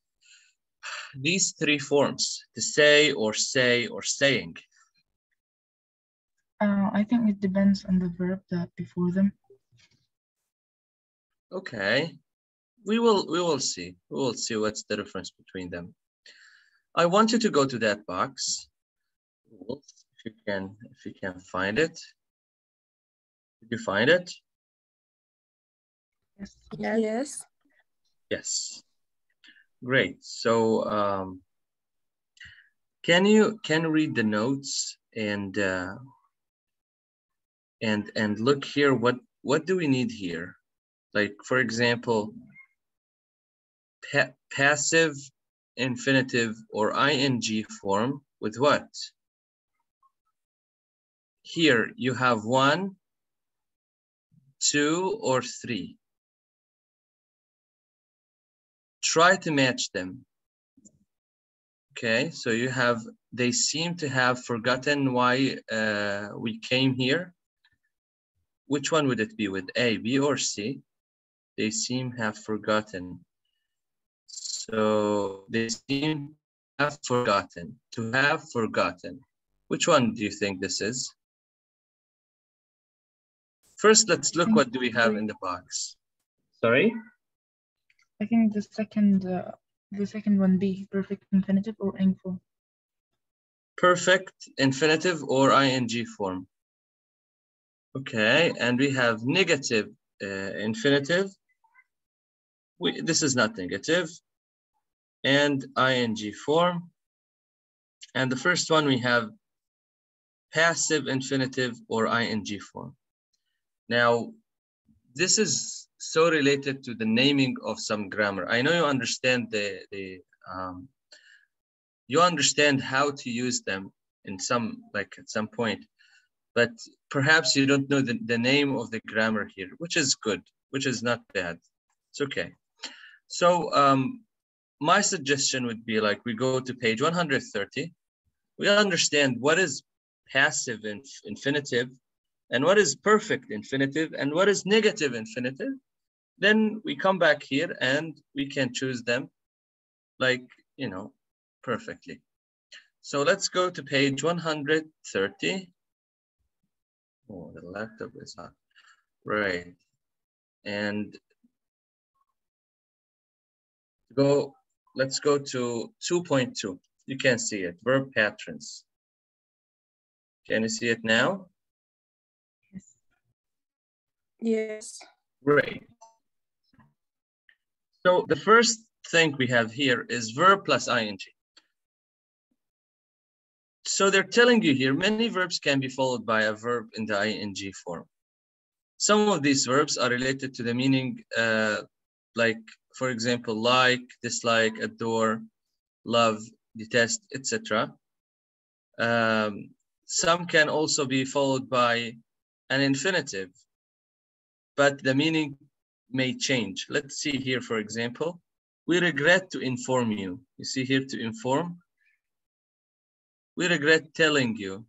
Speaker 1: these three forms, to say, or say, or saying?
Speaker 3: Uh, I think it depends on the verb that before them.
Speaker 1: Okay, we will we will see. We will see what's the difference between them. I want you to go to that box. If you can, if you can find it. Did you find it?
Speaker 3: Yes.
Speaker 7: Yes.
Speaker 1: Yes. Great. So um, can you can read the notes and uh, and and look here what what do we need here? Like for example, pa passive infinitive or ing form with what? Here you have one, two, or three. Try to match them. Okay, so you have, they seem to have forgotten why uh, we came here. Which one would it be with A, B, or C? They seem have forgotten. So they seem have forgotten, to have forgotten. Which one do you think this is? First, let's look what do we have in the box. Sorry?
Speaker 3: I think the second, uh, the second one B, perfect infinitive or ing form.
Speaker 1: perfect infinitive or ing form. Okay, and we have negative uh, infinitive. We, this is not. And ing form. And the first one we have passive infinitive or ing form. Now, this is so related to the naming of some grammar. I know you understand the, the um, you understand how to use them in some, like at some point, but perhaps you don't know the, the name of the grammar here, which is good, which is not bad. It's okay. So um, my suggestion would be like we go to page 130. We understand what is passive inf infinitive and what is perfect infinitive and what is negative infinitive, then we come back here and we can choose them like, you know, perfectly. So let's go to page 130. Oh, the laptop is on. Right. And go, let's go to 2.2. You can see it, verb patterns. Can you see it now?
Speaker 7: Yes.
Speaker 1: Great. So the first thing we have here is verb plus ing. So they're telling you here, many verbs can be followed by a verb in the ing form. Some of these verbs are related to the meaning, uh, like, for example, like, dislike, adore, love, detest, etc. Um, some can also be followed by an infinitive, but the meaning may change. Let's see here, for example, we regret to inform you. You see here to inform. We regret telling you.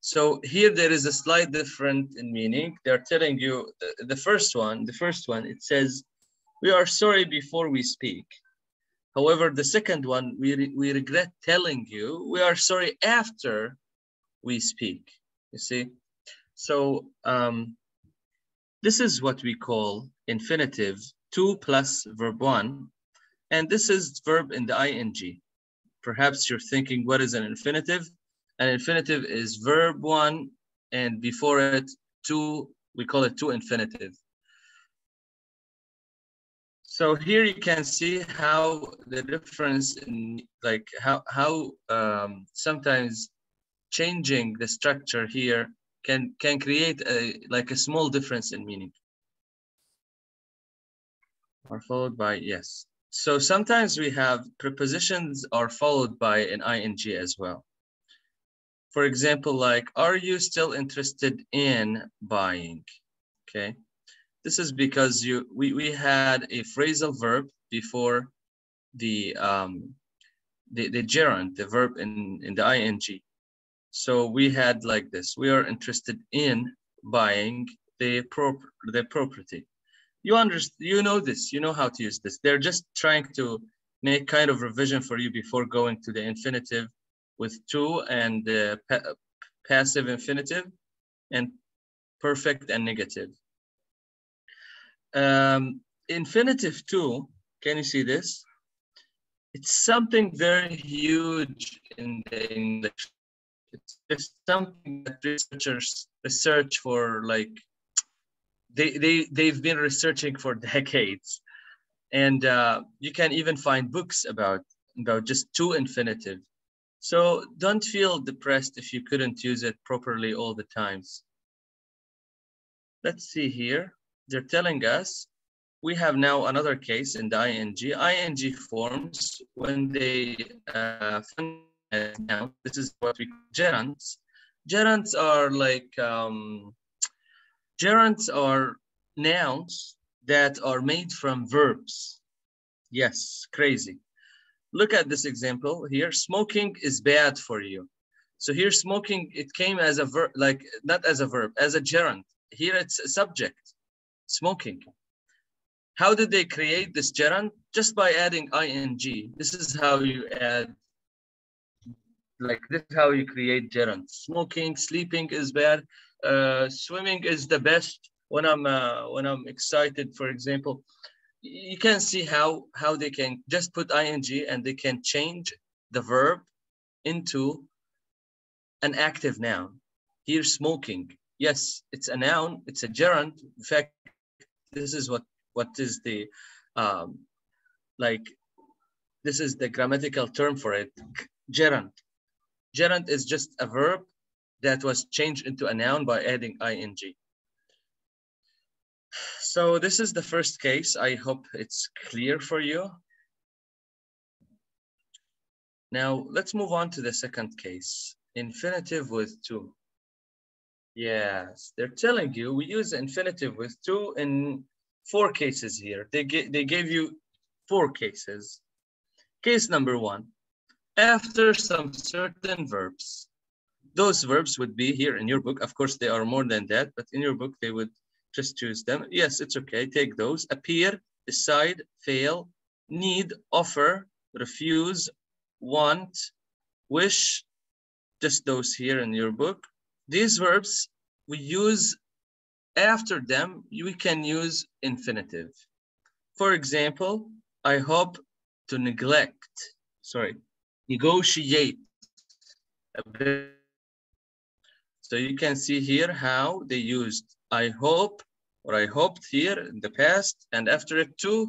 Speaker 1: So here there is a slight difference in meaning. They're telling you the first one, the first one, it says, we are sorry before we speak. However, the second one, we, re we regret telling you, we are sorry after we speak, you see? So um, this is what we call infinitive, two plus verb one, and this is verb in the ing. Perhaps you're thinking, what is an infinitive? An infinitive is verb one, and before it, two, we call it two infinitive. So here you can see how the difference in like how, how um, sometimes changing the structure here can can create a like a small difference in meaning. Are followed by yes. So sometimes we have prepositions are followed by an ing as well. For example like are you still interested in buying? Okay this is because you we, we had a phrasal verb before the um the, the gerund the verb in in the ing so we had like this, we are interested in buying the, prop the property. You understand, you know this, you know how to use this. They're just trying to make kind of revision for you before going to the infinitive with to and pa passive infinitive and perfect and negative. Um, infinitive to, can you see this? It's something very huge in the English. It's just something that researchers research for like they they they've been researching for [laughs] decades. And uh, you can even find books about about just two infinitive. So don't feel depressed if you couldn't use it properly all the times. Let's see here they're telling us we have now another case in the ing ing forms when they uh, now. This is what we call gerunds. Gerunds are like, um, gerunds are nouns that are made from verbs. Yes, crazy. Look at this example here. Smoking is bad for you. So here smoking, it came as a verb, like not as a verb, as a gerund. Here it's a subject, smoking. How did they create this gerund? Just by adding ing. This is how you add like this is how you create gerunds. Smoking, sleeping is bad. Uh, swimming is the best when I'm uh, when I'm excited, for example. You can see how how they can just put ing and they can change the verb into an active noun. Here, smoking. Yes, it's a noun. It's a gerund. In fact, this is what what is the um, like. This is the grammatical term for it. Gerund Gerund is just a verb that was changed into a noun by adding ing. So this is the first case. I hope it's clear for you. Now let's move on to the second case, infinitive with to. Yes, they're telling you we use infinitive with two in four cases here. They, they gave you four cases. Case number one, after some certain verbs. those verbs would be here in your book. Of course, they are more than that, but in your book, they would just choose them. Yes, it's okay. Take those. Appear, decide, fail, need, offer, refuse, want, wish, just those here in your book. These verbs we use after them, we can use infinitive. For example, I hope to neglect, sorry, negotiate. So you can see here how they used I hope or I hoped here in the past and after it too.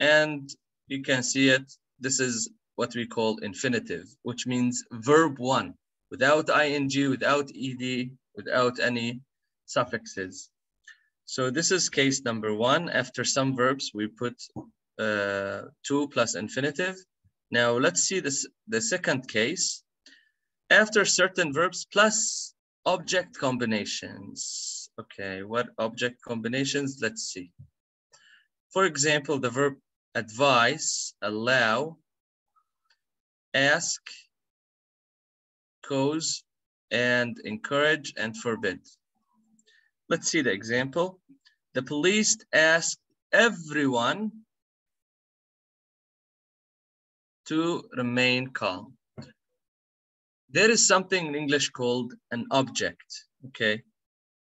Speaker 1: And you can see it. This is what we call infinitive, which means verb one without ing, without ed, without any suffixes. So this is case number one. After some verbs, we put uh, two plus infinitive. Now let's see this, the second case. After certain verbs plus object combinations. Okay, what object combinations? Let's see. For example, the verb advise, allow, ask, cause, and encourage and forbid. Let's see the example. The police asked everyone to remain calm. There is something in English called an object, okay?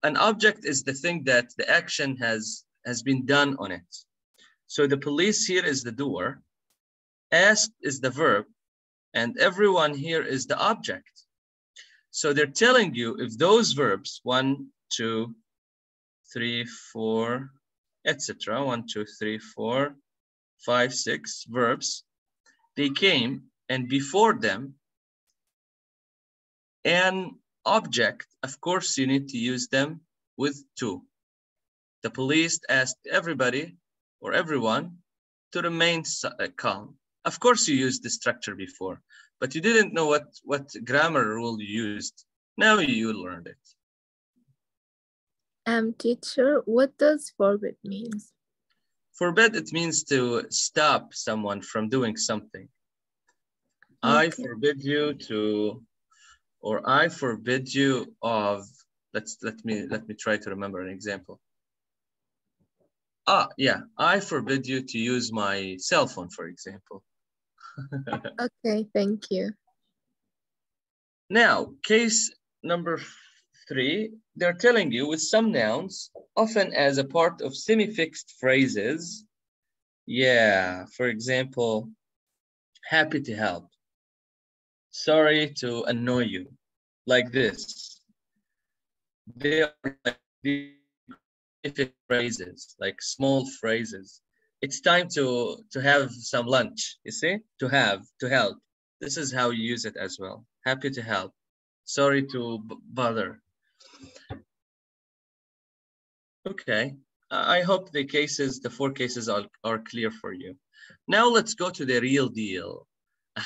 Speaker 1: An object is the thing that the action has, has been done on it. So the police here is the doer, asked is the verb, and everyone here is the object. So they're telling you if those verbs, one, two, three, four, etc. One, two, three, four, five, six verbs. They came and before them, an object, of course, you need to use them with two. The police asked everybody or everyone to remain uh, calm. Of course, you used the structure before, but you didn't know what, what grammar rule you used. Now you learned it.
Speaker 2: Um, teacher, what does forbid means?
Speaker 1: Forbid, it means to stop someone from doing something. Okay. I forbid you to, or I forbid you of, let's, let me, let me try to remember an example. Ah, yeah, I forbid you to use my cell phone, for example. [laughs]
Speaker 2: okay, thank you.
Speaker 1: Now, case number three, they're telling you with some nouns, often as a part of semi-fixed phrases. Yeah, for example, happy to help. Sorry to annoy you, like this. They are like phrases, like small phrases. It's time to, to have some lunch, you see? To have, to help. This is how you use it as well. Happy to help. Sorry to bother. Okay, I hope the cases, the four cases are, are clear for you. Now let's go to the real deal. [laughs]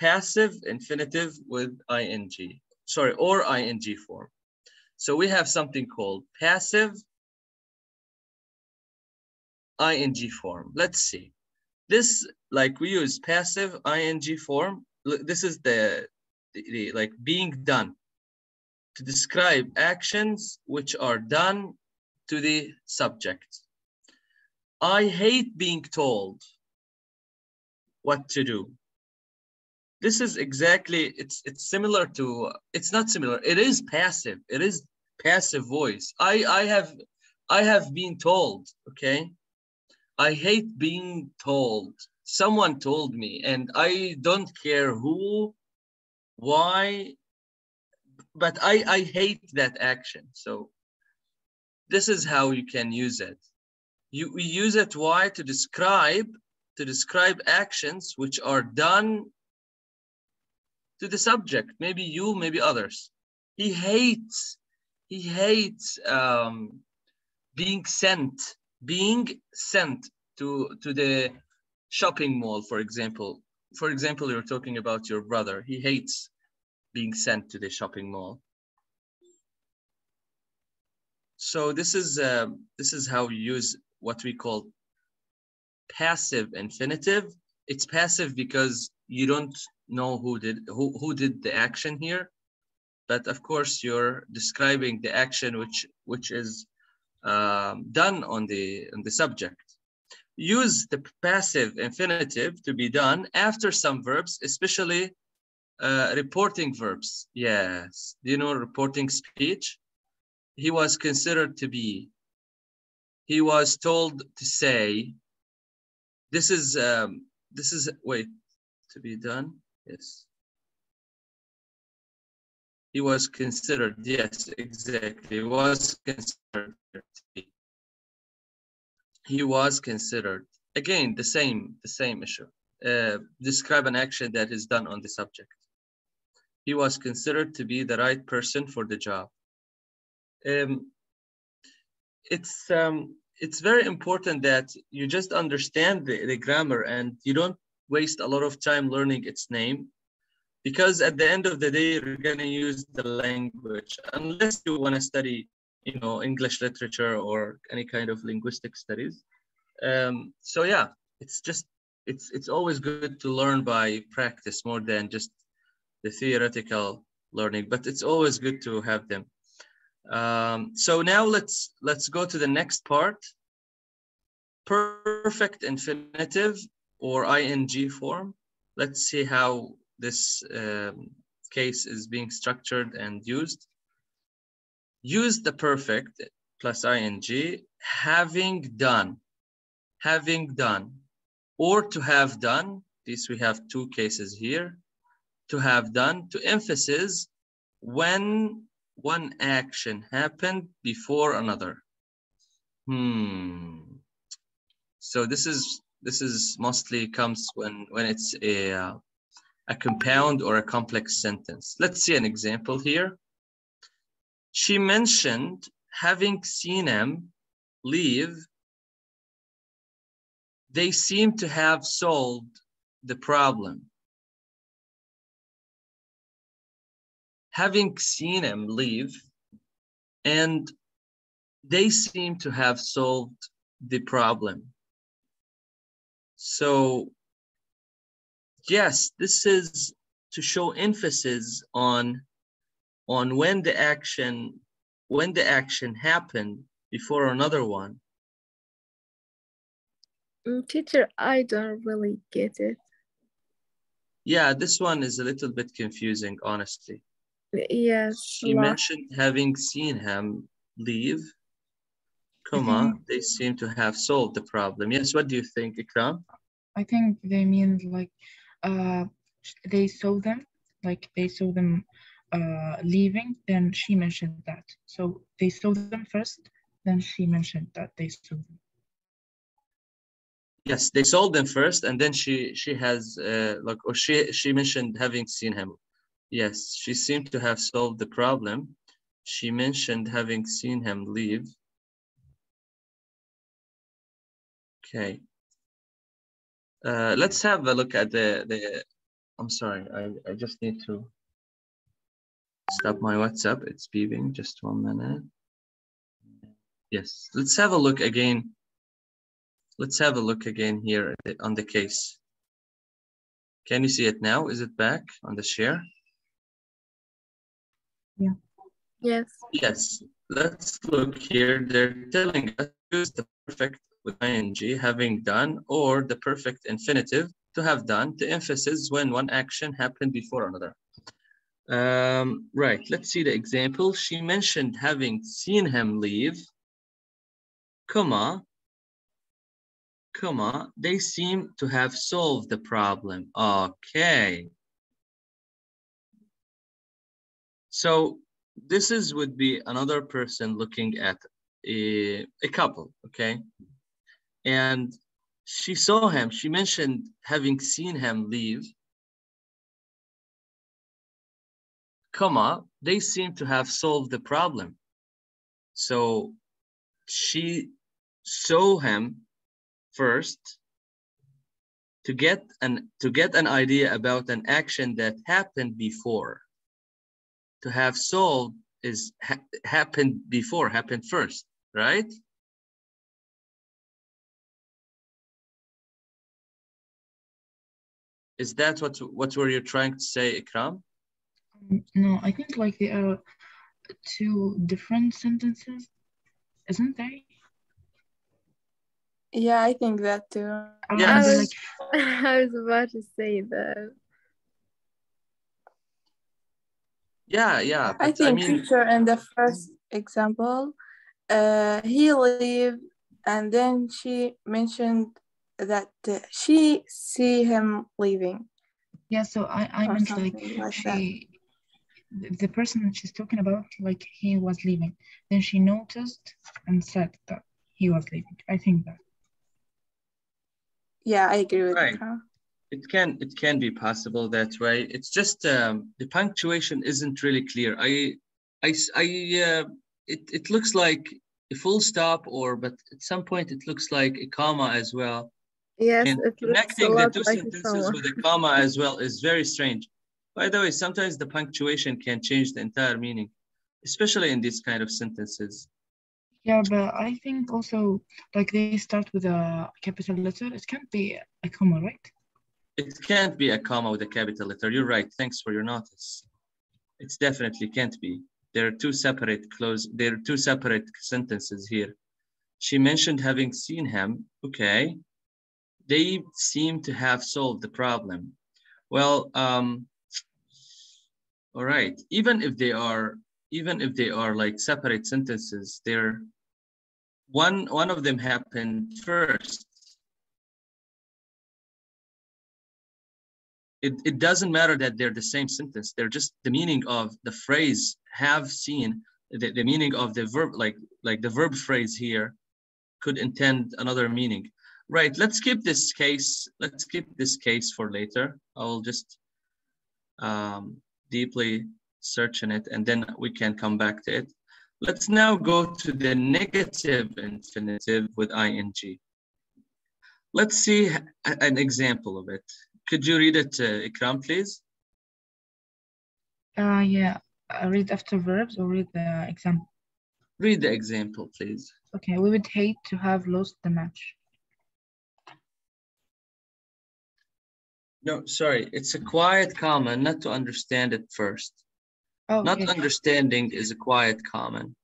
Speaker 1: Passive infinitive with ing, sorry, or ing form. So we have something called passive ing form. Let's see. This, like we use passive ing form. This is the, the, the like being done to describe actions which are done to the subject. I hate being told what to do. This is exactly, it's, it's similar to, it's not similar, it is passive, it is passive voice. I, I, have, I have been told, okay? I hate being told. Someone told me and I don't care who, why, but I, I hate that action. So this is how you can use it. You we use it why to describe to describe actions which are done to the subject, maybe you, maybe others. He hates, he hates um, being sent, being sent to to the shopping mall, for example. For example, you're talking about your brother. He hates being sent to the shopping mall. So this is uh, this is how we use what we call passive infinitive. It's passive because you don't know who did who, who did the action here, but of course you're describing the action which which is um, done on the on the subject. Use the passive infinitive to be done after some verbs, especially uh, reporting verbs. Yes. Do you know reporting speech? He was considered to be. He was told to say. This is um, this is wait to be done. Yes. He was considered. Yes, exactly. He was considered. He was considered. Again, the same the same issue. Uh, describe an action that is done on the subject he was considered to be the right person for the job. Um, it's um, it's very important that you just understand the, the grammar and you don't waste a lot of time learning its name because at the end of the day you're going to use the language unless you want to study you know english literature or any kind of linguistic studies um, so yeah it's just it's it's always good to learn by practice more than just the theoretical learning, but it's always good to have them. Um, so now let's let's go to the next part. Perfect infinitive or ing form. Let's see how this um, case is being structured and used. Use the perfect plus ing, having done, having done, or to have done. This we have two cases here to have done to emphasis when one action happened before another. Hmm. So this is this is mostly comes when when it's a uh, a compound or a complex sentence. Let's see an example here. She mentioned having seen him leave. They seem to have solved the problem. having seen him leave, and they seem to have solved the problem. So, yes, this is to show emphasis on on when the action when the action happened before another one.
Speaker 2: Mm, teacher, I don't really get it.
Speaker 1: Yeah, this one is a little bit confusing, honestly.
Speaker 2: Yes.
Speaker 1: She mentioned having seen him leave, comma,
Speaker 3: think,
Speaker 1: they seem to have solved the problem. Yes, what do you think, Ikram?
Speaker 3: I think they mean like uh, they saw them, like they saw them uh, leaving, then she mentioned that. So they saw them first, then she mentioned that they saw them.
Speaker 1: Yes, they saw them first, and then she she has uh, like or she she mentioned having seen him Yes, she seemed to have solved the problem. She mentioned having seen him leave. Okay. Uh, let's have a look at the, the I'm sorry, I, I just need to stop my WhatsApp. It's beeping, just one minute. Yes, let's have a look again. Let's have a look again here on the case. Can you see it now? Is it back on the share?
Speaker 3: Yeah.
Speaker 2: Yes.
Speaker 1: Yes. Let's look here. They're telling us the perfect with ing having done or the perfect infinitive to have done to emphasis when one action happened before another. Um, right, let's see the example. She mentioned having seen him leave, comma, comma, they seem to have solved the problem. Okay. So this is would be another person looking at a, a couple, okay? And she saw him, she mentioned having seen him leave, comma, they seem to have solved the problem. So she saw him first to get an to get an idea about an action that happened before to have solved is ha happened before, happened first, right? Is that what what were you trying to say, Ikram?
Speaker 3: No, I think like they are two different sentences, isn't they?
Speaker 7: Yeah, I think that too.
Speaker 3: Uh,
Speaker 1: Yes.
Speaker 2: I was, [laughs] I was about to say that.
Speaker 1: Yeah, yeah.
Speaker 7: I think
Speaker 1: I mean,
Speaker 7: teacher in the first example, uh, he leave and then she mentioned that uh, she see him leaving
Speaker 3: yeah. So I I meant like
Speaker 7: like
Speaker 3: she, the the person that she's talking about, like he was leaving. Then she noticed and said that he was leaving. I think that.
Speaker 7: Yeah, I agree with
Speaker 1: Right.
Speaker 7: her.
Speaker 1: it can it can be possible that way. It's just um, the punctuation isn't really clear. I I I uh, it it looks like a full stop or but at some point it looks like a comma as well.
Speaker 2: Yes,
Speaker 1: And
Speaker 2: it looks a
Speaker 1: connecting the
Speaker 2: lot
Speaker 1: two
Speaker 2: like
Speaker 1: sentences
Speaker 2: comma.
Speaker 1: with a comma as well is very strange. By the way, sometimes the punctuation can change the entire meaning, especially in these kind of sentences.
Speaker 3: Yeah, but I think also like they start with a capital letter. It can't be a comma, right?
Speaker 1: It can't be a comma with a capital letter. You're right. Thanks for your notice. It's definitely can't be. There are two separate close. There are two separate sentences here. She mentioned having seen him. Okay. They seem to have solved the problem. Well, um, all right. Even if they are, even if they are like separate sentences, they're one one of them happened first. it, it doesn't matter that they're the same sentence. They're just the meaning of the phrase have seen, the, the meaning of the verb, like like the verb phrase here could intend another meaning. Right, let's keep this case, let's keep this case for later. I'll just um, deeply search in it and then we can come back to it. Let's now go to the negative infinitive with ing. Let's see an example of it. Could you read it, uh, Ikram, please?
Speaker 3: Uh, yeah. I read after verbs or read the example.
Speaker 1: Read the example, please.
Speaker 3: Okay, we would hate to have lost the match.
Speaker 1: No, sorry, it's a quiet comma, not to understand it first.
Speaker 3: Oh,
Speaker 1: Not understanding is a quiet common.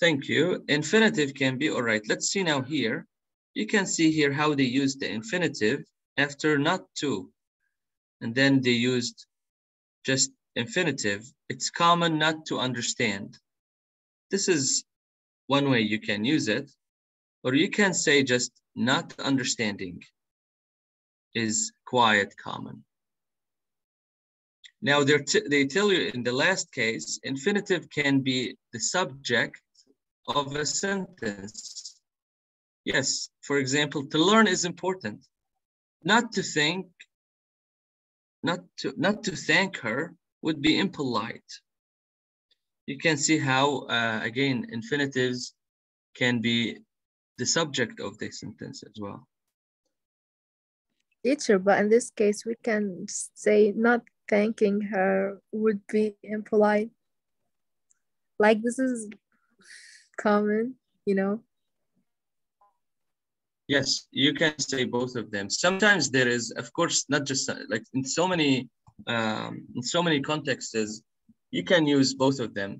Speaker 1: Thank you. Infinitive can be, all right, let's see now here. You can see here how they used the infinitive after not to. And then they used just infinitive. It's common not to understand. This is one way you can use it. Or you can say just not understanding is quite common. Now they tell you in the last case, infinitive can be the subject of a sentence. Yes, for example, to learn is important. Not to think, not to not to thank her would be impolite. You can see how uh, again infinitives can be the subject of the sentence as well.
Speaker 2: Teacher, but in this case, we can say not thanking her would be impolite. Like this is common, you know.
Speaker 1: Yes, you can say both of them. Sometimes there is, of course, not just like in so many um, in so many contexts, you can use both of them.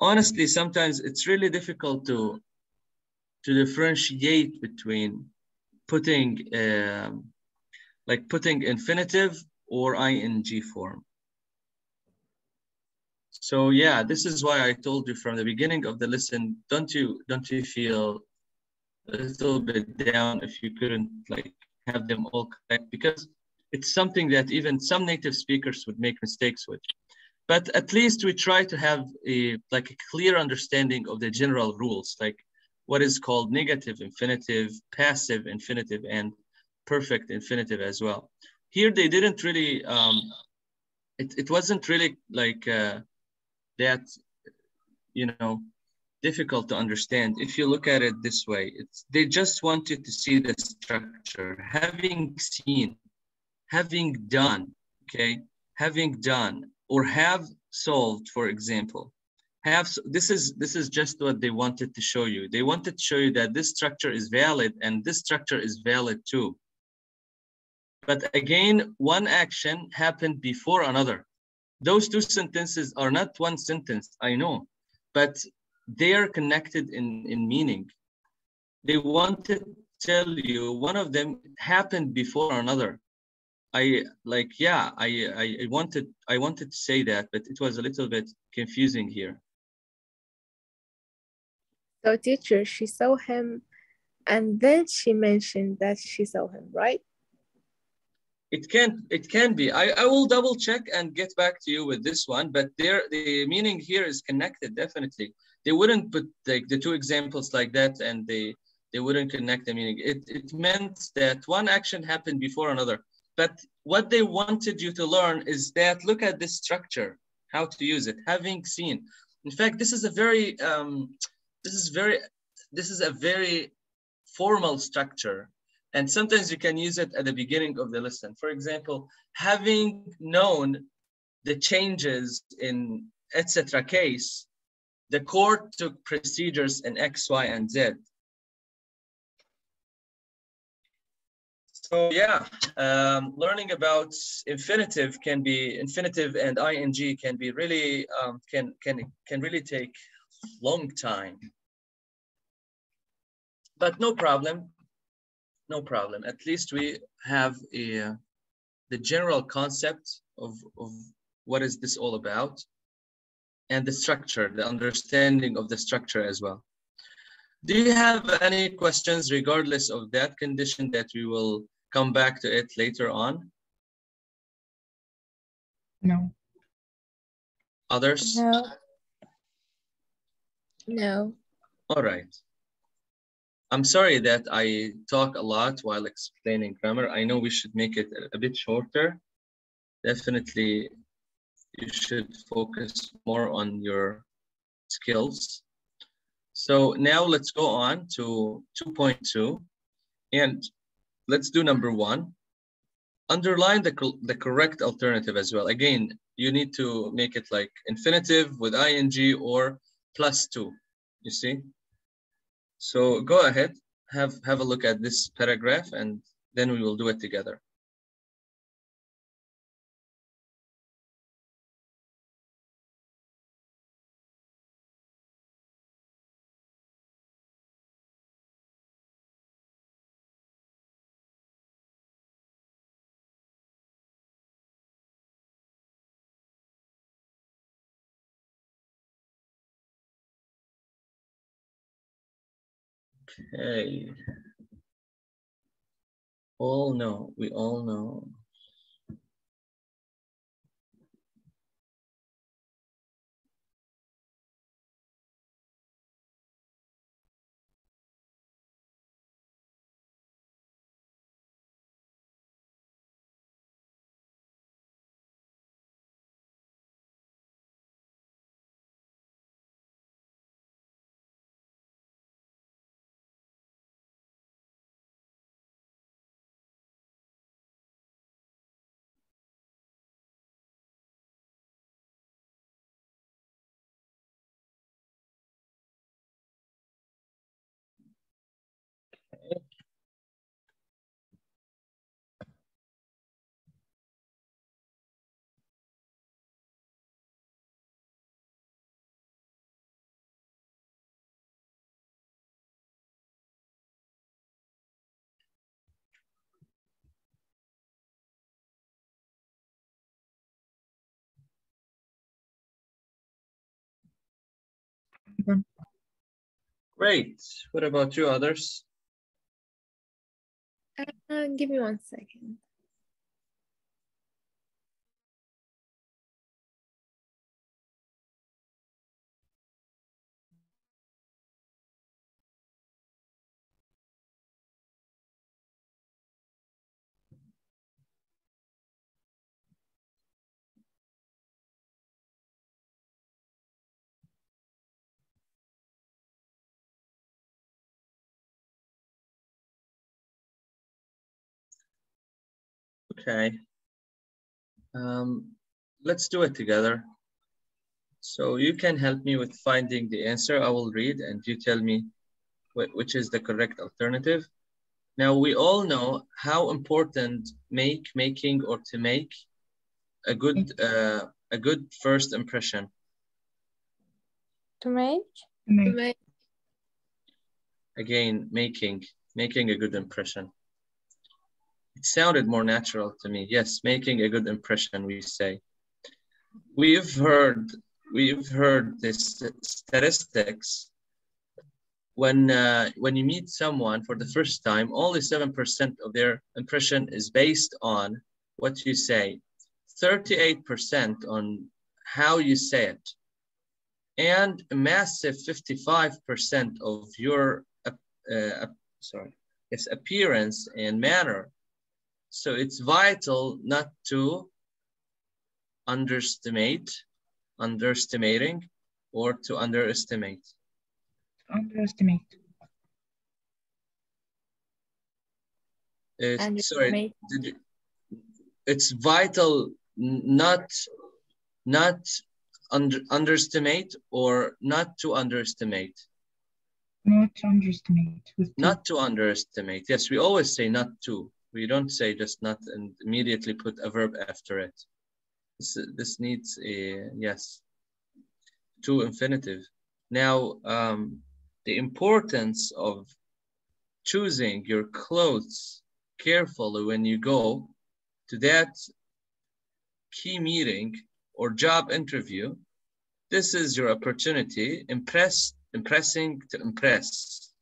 Speaker 1: Honestly, sometimes it's really difficult to to differentiate between putting um, like putting infinitive or ing form. So yeah, this is why I told you from the beginning of the lesson, don't you don't you feel a little bit down if you couldn't like have them all correct because it's something that even some native speakers would make mistakes with. But at least we try to have a like a clear understanding of the general rules, like what is called negative infinitive, passive infinitive, and perfect infinitive as well. Here they didn't really um, it, it wasn't really like uh, that you know difficult to understand. If you look at it this way it's they just wanted to see the structure. Having seen having done okay having done or have solved for example have this is this is just what they wanted to show you. They wanted to show you that this structure is valid and this structure is valid too But again, one action happened before another. Those two sentences are not one sentence, I know, but they are connected in, in meaning. They want to tell you one of them happened before another. I like, yeah, I, I, I wanted I wanted to say that, but it was a little bit confusing here.
Speaker 2: So teacher, she saw him and then she mentioned that she saw him, right?
Speaker 1: It can it can be. I, I will double check and get back to you with this one, but there the meaning here is connected definitely. They wouldn't put like the two examples like that and they they wouldn't connect the meaning. It it meant that one action happened before another. But what they wanted you to learn is that look at this structure, how to use it, having seen. In fact, this is a very, um, this is very, this is a very formal structure. And sometimes you can use it at the beginning of the lesson. For example, having known the changes in etc. case, the court took procedures in X, Y, and Z. So yeah, um, learning about infinitive can be infinitive and ing can be really um, can can can really take long time. But no problem, no problem. At least we have a uh, the general concept of of what is this all about, and the structure, the understanding of the structure as well. Do you have any questions regardless of that condition that we will come back to it later on?
Speaker 3: No.
Speaker 1: Others?
Speaker 2: No. No.
Speaker 1: All right. I'm sorry that I talk a lot while explaining grammar. I know we should make it a bit shorter. Definitely, you should focus more on your skills. So now let's go on to 2.2. And let's do number one. Underline the, the correct alternative as well. Again, you need to make it like infinitive with ing or plus two, you see? So go ahead, have, have a look at this paragraph and then we will do it together. Okay. All know, we all know. Great. What about you others?
Speaker 2: Uh, give me one second.
Speaker 1: Okay. Um, let's do it together. So you can help me with finding the answer. I will read and you tell me wh which is the correct alternative. Now we all know how important make, making, or to make a good uh, a good first impression.
Speaker 7: To make?
Speaker 3: Make.
Speaker 2: Make
Speaker 1: Again, making making a good impression. It sounded more natural to me. Yes, making a good impression. We say. We've heard we've heard this statistics when uh, when you meet someone for the first time, only seven percent of their impression is based on what you say, thirty-eight percent on how you say it, and a massive fifty-five percent of your uh, uh, sorry, yes, appearance and manner. So it's vital not to underestimate, underestimating, or to underestimate.
Speaker 3: Underestimate.
Speaker 1: Uh,
Speaker 2: and
Speaker 1: sorry, did you, it's vital not not under, underestimate or not to underestimate.
Speaker 3: Not underestimate. With
Speaker 1: Not to underestimate. Yes, we always say not to. We don't say just not and immediately put a verb after it. This, this needs a yes to infinitive. Now, um, the importance of choosing your clothes carefully when you go to that key meeting or job interview. This is your opportunity. Impress, impressing to impress.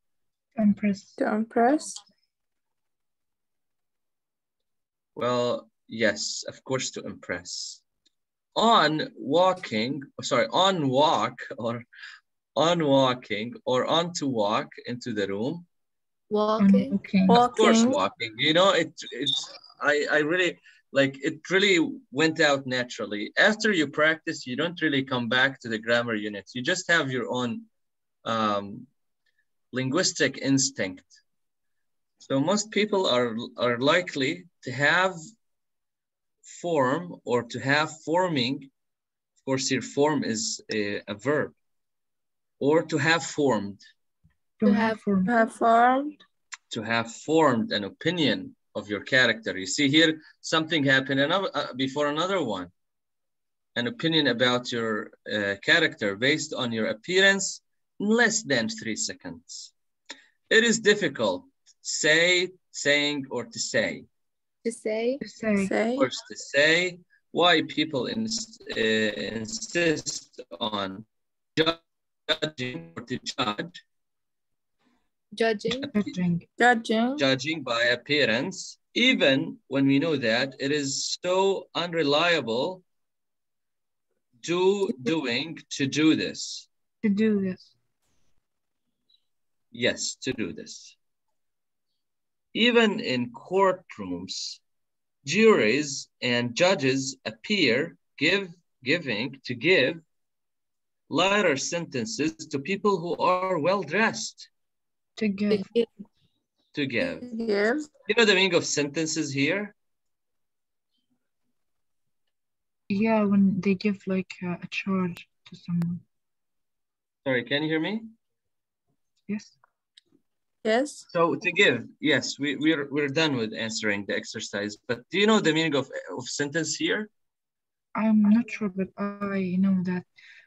Speaker 3: Impress.
Speaker 7: To impress?
Speaker 1: Well, yes, of course, to impress. On walking, sorry, on walk or on walking or on to walk into the room.
Speaker 2: walking.
Speaker 3: Okay.
Speaker 1: Of course,
Speaker 7: Walking.
Speaker 1: walking. You know, it, it's, I, I really, like, it really went out naturally. After you practice, you don't really come back to the grammar units. You just have your own um, linguistic instinct. So most people are, are likely to have form or to have forming. Of course, here form is a, a verb. Or to have formed,
Speaker 3: To
Speaker 2: To
Speaker 3: have
Speaker 2: have-
Speaker 3: form.
Speaker 7: Have formed.
Speaker 1: to have formed an opinion of your character. You see here, something happened another, uh, before another one. An opinion about your uh, character based on your appearance in less than three seconds. It is difficult, say, saying, or to say.
Speaker 2: To say
Speaker 3: To say.
Speaker 7: Say.
Speaker 1: First, to say why people ins- uh, insist on judging or to judge,
Speaker 2: judging.
Speaker 3: Judging.
Speaker 7: Judging.
Speaker 1: judging by appearance, even when we know that it is so unreliable do doing to do this.
Speaker 3: To do this.
Speaker 1: Yes, to do this. Even in courtrooms, juries and judges appear give giving to give lighter sentences to people who are well dressed
Speaker 3: To
Speaker 2: To
Speaker 3: give.
Speaker 2: give.
Speaker 1: to give.
Speaker 7: Give.
Speaker 1: You know the meaning of sentences here?
Speaker 3: Yeah, when they give like uh, a charge to someone.
Speaker 1: Sorry, can you hear me?
Speaker 3: Yes.
Speaker 7: Yes.
Speaker 1: So to give, yes, we, we're, we're done with answering the exercise, but do you know the meaning of, of sentence here?
Speaker 3: I'm not sure, but I know that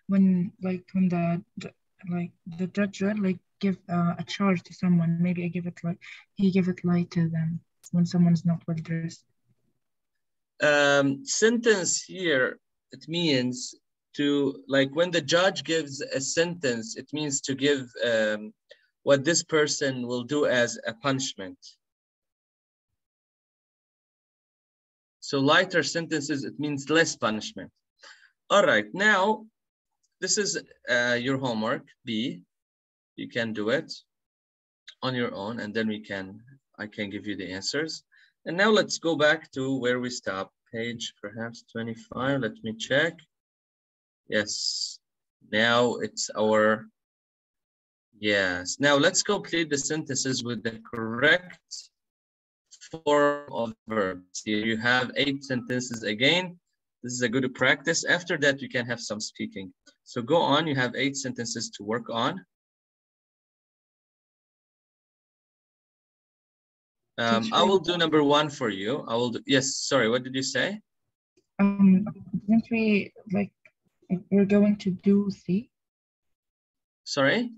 Speaker 3: when like when the, the like the judge will like give uh, a charge to someone, maybe I give it like he give it light to them when someone's not well dressed.
Speaker 1: Um, sentence here, it means to, like when the judge gives a sentence, it means to give um, what this person will do as a punishment. So lighter sentences, it means less punishment. All right, now this is uh, your homework, B. You can do it on your own and then we can, I can give you the answers. And now let's go back to where we stopped, page perhaps 25, let me check. Yes, now it's our, yes. Now let's complete the sentences with the correct form of verbs. Here you have eight sentences again. This is a good practice. After that, you can have some speaking. So go on, you have eight sentences to work on. Um, I will do number one for you. I will do, yes, sorry, what did you say?
Speaker 3: Um, didn't we, like, we're going to do C?
Speaker 1: Sorry?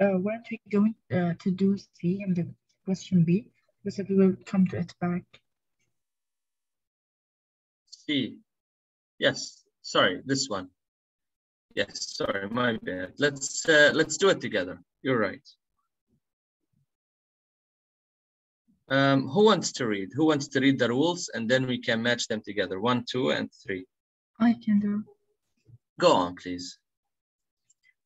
Speaker 3: Uh, weren't we going uh, to do C and the question B? We said we will come to it back.
Speaker 1: C. Yes, sorry, this one. Yes, sorry, my bad. Let's uh, let's do it together. You're right. Um, who wants to read? Who wants to read the rules? And then we can match them together. One, two, and three.
Speaker 3: I can do.
Speaker 1: Go on, please.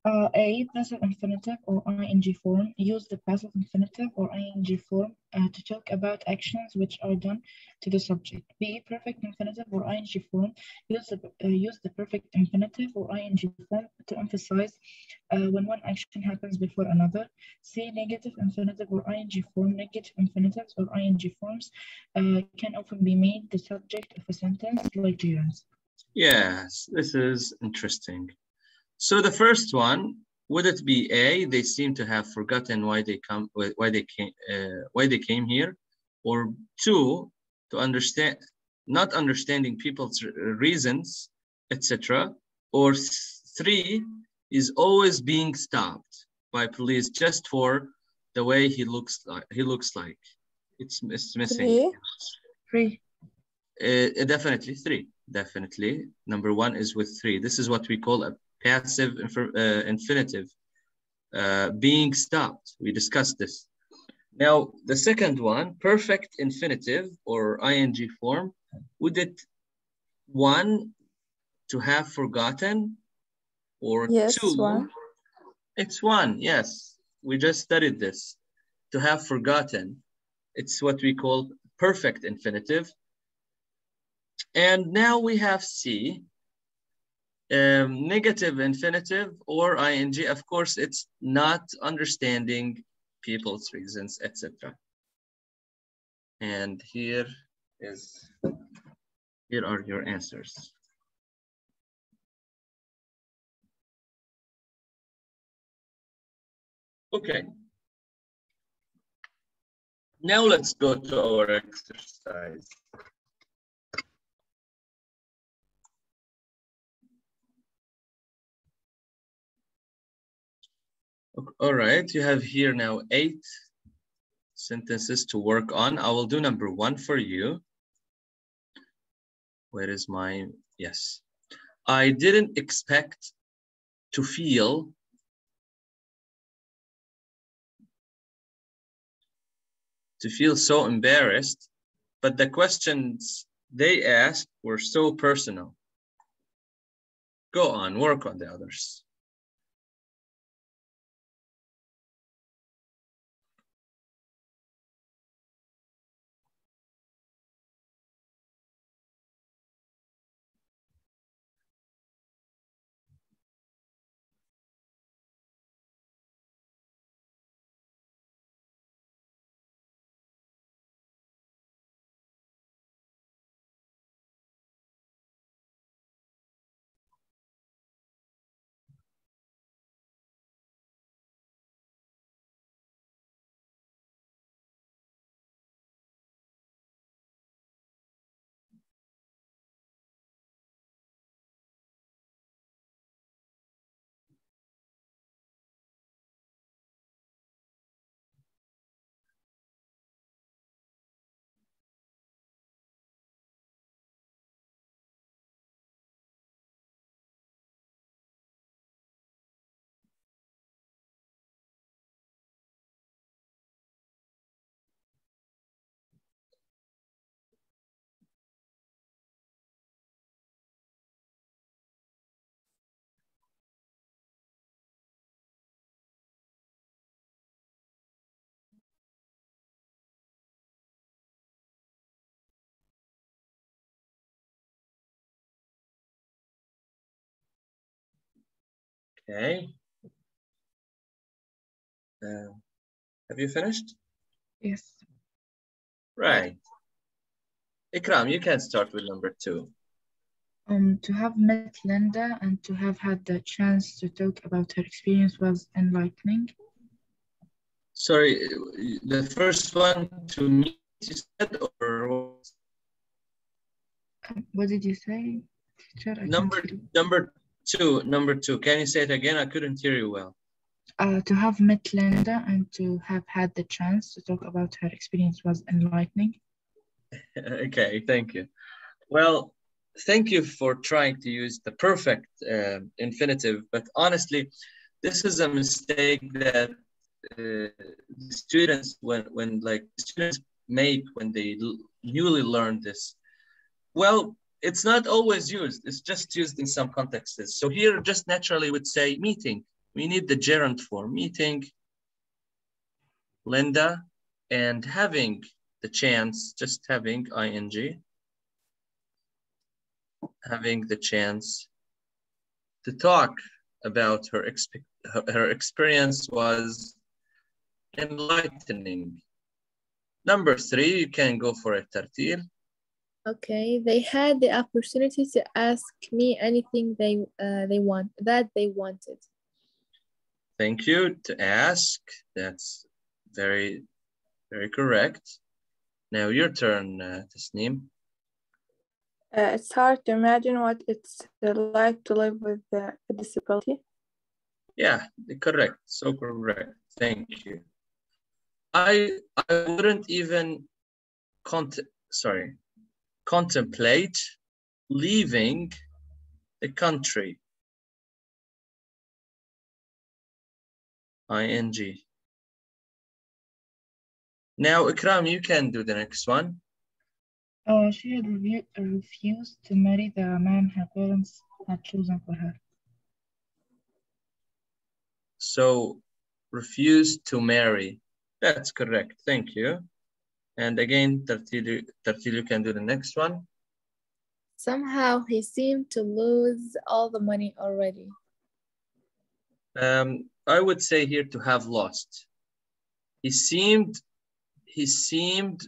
Speaker 3: Uh, A, passive infinitive or ing form. Use the passive infinitive or ing form uh, to talk about actions which are done to the subject. B, perfect infinitive or ing form. Use the, uh, use the perfect infinitive or ing form to emphasize uh, when one action happens before another. C, negative infinitive or ing form. Negative infinitives or ing forms uh, can often be made the subject of a sentence like.
Speaker 1: Yes, this is interesting. So the first one, would it be A? They seem to have forgotten why they come, why they came, uh, why they came here, or two, to understand, not understanding people's reasons, etc. Or three is always being stopped by police just for the way he looks like. He looks like it's, it's missing.
Speaker 3: Three.
Speaker 1: Three. Uh, definitely three. Definitely. Number one is with three. This is what we call a passive uh, infinitive uh, being stopped. We discussed this. Now, the second one, perfect infinitive or ing form, would it one to have forgotten or
Speaker 7: yes,
Speaker 1: two?
Speaker 7: One.
Speaker 1: It's one, yes. We just studied this. To have forgotten, it's what we call perfect infinitive. And now we have C, um, negative infinitive or ing, of course, it's not understanding people's reasons, etc. And here is, here are your answers. Okay. Now let's go to our exercise. All right, you have here now eight sentences to work on. I will do number one for you. Where is my, yes. I didn't expect to feel to feel so embarrassed, but the questions they asked were so personal. Go on, work on the others. Okay. Uh, have you finished?
Speaker 3: Yes.
Speaker 1: Right. Ikram, you can start with number two.
Speaker 3: Um, to have met Linda and to have had the chance to talk about her experience was enlightening.
Speaker 1: Sorry, the first one to meet, you said, or
Speaker 3: What did you say? Teacher,
Speaker 1: number number two? Number two. Can you say it again? I couldn't hear you well.
Speaker 3: Uh, to have met Linda and to have had the chance to talk about her experience was enlightening. [laughs]
Speaker 1: okay, thank you. Well, thank you for trying to use the perfect uh, infinitive, but honestly, this is a mistake that uh, students when when like students make when they newly learn this. Well, it's not always used. It's just used in some contexts. So here, just naturally would say meeting. We need the gerund for meeting. Linda and having the chance, just having ing, having the chance to talk about her, her experience was enlightening. Number three, you can go for a Tartil.
Speaker 2: Okay, they had the opportunity to ask me anything they uh, they want that they wanted.
Speaker 1: Thank you to ask. That's very, very correct. Now your turn, uh, Tasneem.
Speaker 7: Uh, it's hard to imagine what it's uh, like to live with uh, a disability.
Speaker 1: Yeah, correct. So correct. Thank you. I I wouldn't even cont sorry contemplate leaving the country. ing. Now, Ikram, you can do the next one.
Speaker 3: Uh, she had revu- refused to marry the man her parents had chosen for her.
Speaker 1: So, refused to marry. That's correct. Thank you. And again, Tartil, you can do the next one.
Speaker 2: Somehow he seemed to lose all the money already.
Speaker 1: Um, I would say here to have lost. He seemed, he seemed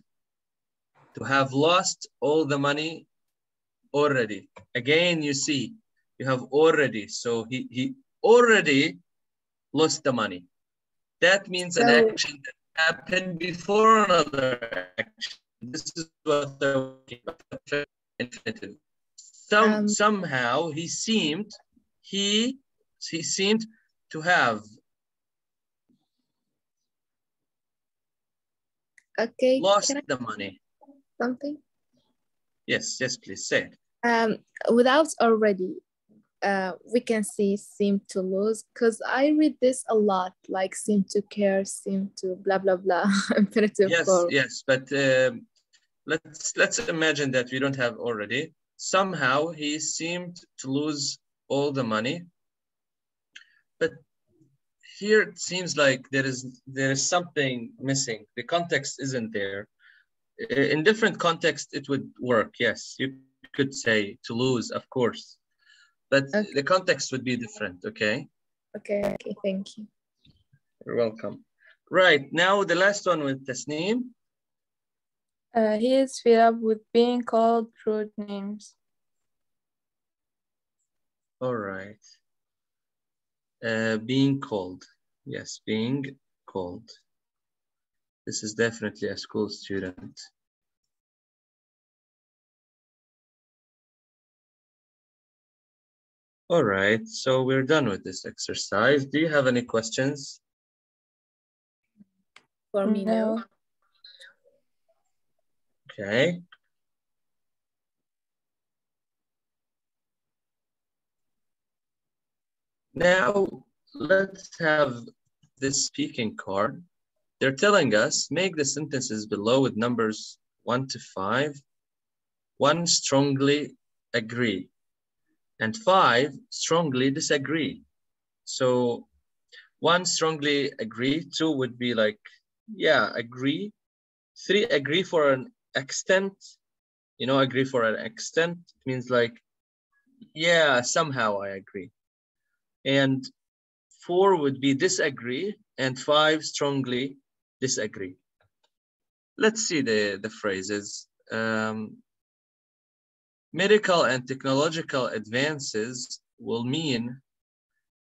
Speaker 1: to have lost all the money already. Again, you see, you have already. So he, he already lost the money. That means an action that happened before another action. This is what they're working infinitive. Some
Speaker 2: Um,
Speaker 1: somehow he seemed he he seemed to have
Speaker 2: Okay,
Speaker 1: lost the money.
Speaker 2: something?
Speaker 1: Yes, yes, please say it.
Speaker 2: Um, without already, uh, we can see seem to lose because I read this a lot, like seem to care, seem to blah blah blah, [laughs] imperative
Speaker 1: Yes,
Speaker 2: form.
Speaker 1: yes, but um, let's let's imagine that we don't have already. Somehow he seemed to lose all the money, but here it seems like there is there is something missing. The context isn't there. In different context, it would work. Yes, you could say to lose, of course, but
Speaker 2: Okay.
Speaker 1: the context would be different. Okay.
Speaker 2: Okay, okay, thank you.
Speaker 1: You're welcome. Right, now the last one with Tasneem.
Speaker 7: Uh, he is fed up with being called rude names.
Speaker 1: All right. Uh, being called. Yes, being called. This is definitely a school student. All right, so we're done with this exercise. Do you have any questions?
Speaker 2: For me now.
Speaker 7: No.
Speaker 1: Okay. Now, let's have this speaking card. They're telling us, make the sentences below with numbers one to five. One strongly agree, and five strongly disagree. So one strongly agree, two would be like, yeah, agree. Three agree for an extent, you know, agree for an extent means like, yeah, somehow I agree. And four would be disagree, and five strongly disagree. Let's see the, the phrases. Um, medical and technological advances will mean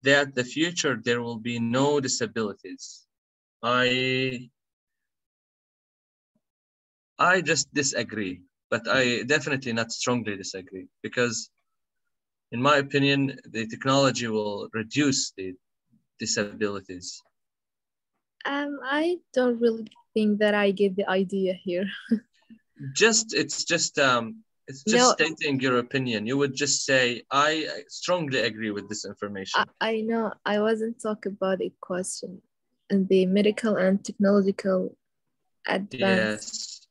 Speaker 1: that the future there will be no disabilities. I I just disagree, but I definitely not strongly disagree because in my opinion, the technology will reduce the disabilities.
Speaker 2: Um, I don't really think that I get the idea here. [laughs]
Speaker 1: just it's just um it's just
Speaker 2: No.
Speaker 1: stating your opinion. You would just say, I strongly agree with this information.
Speaker 2: I, I know I wasn't talking about a question and the medical and technological advance.
Speaker 1: Yes.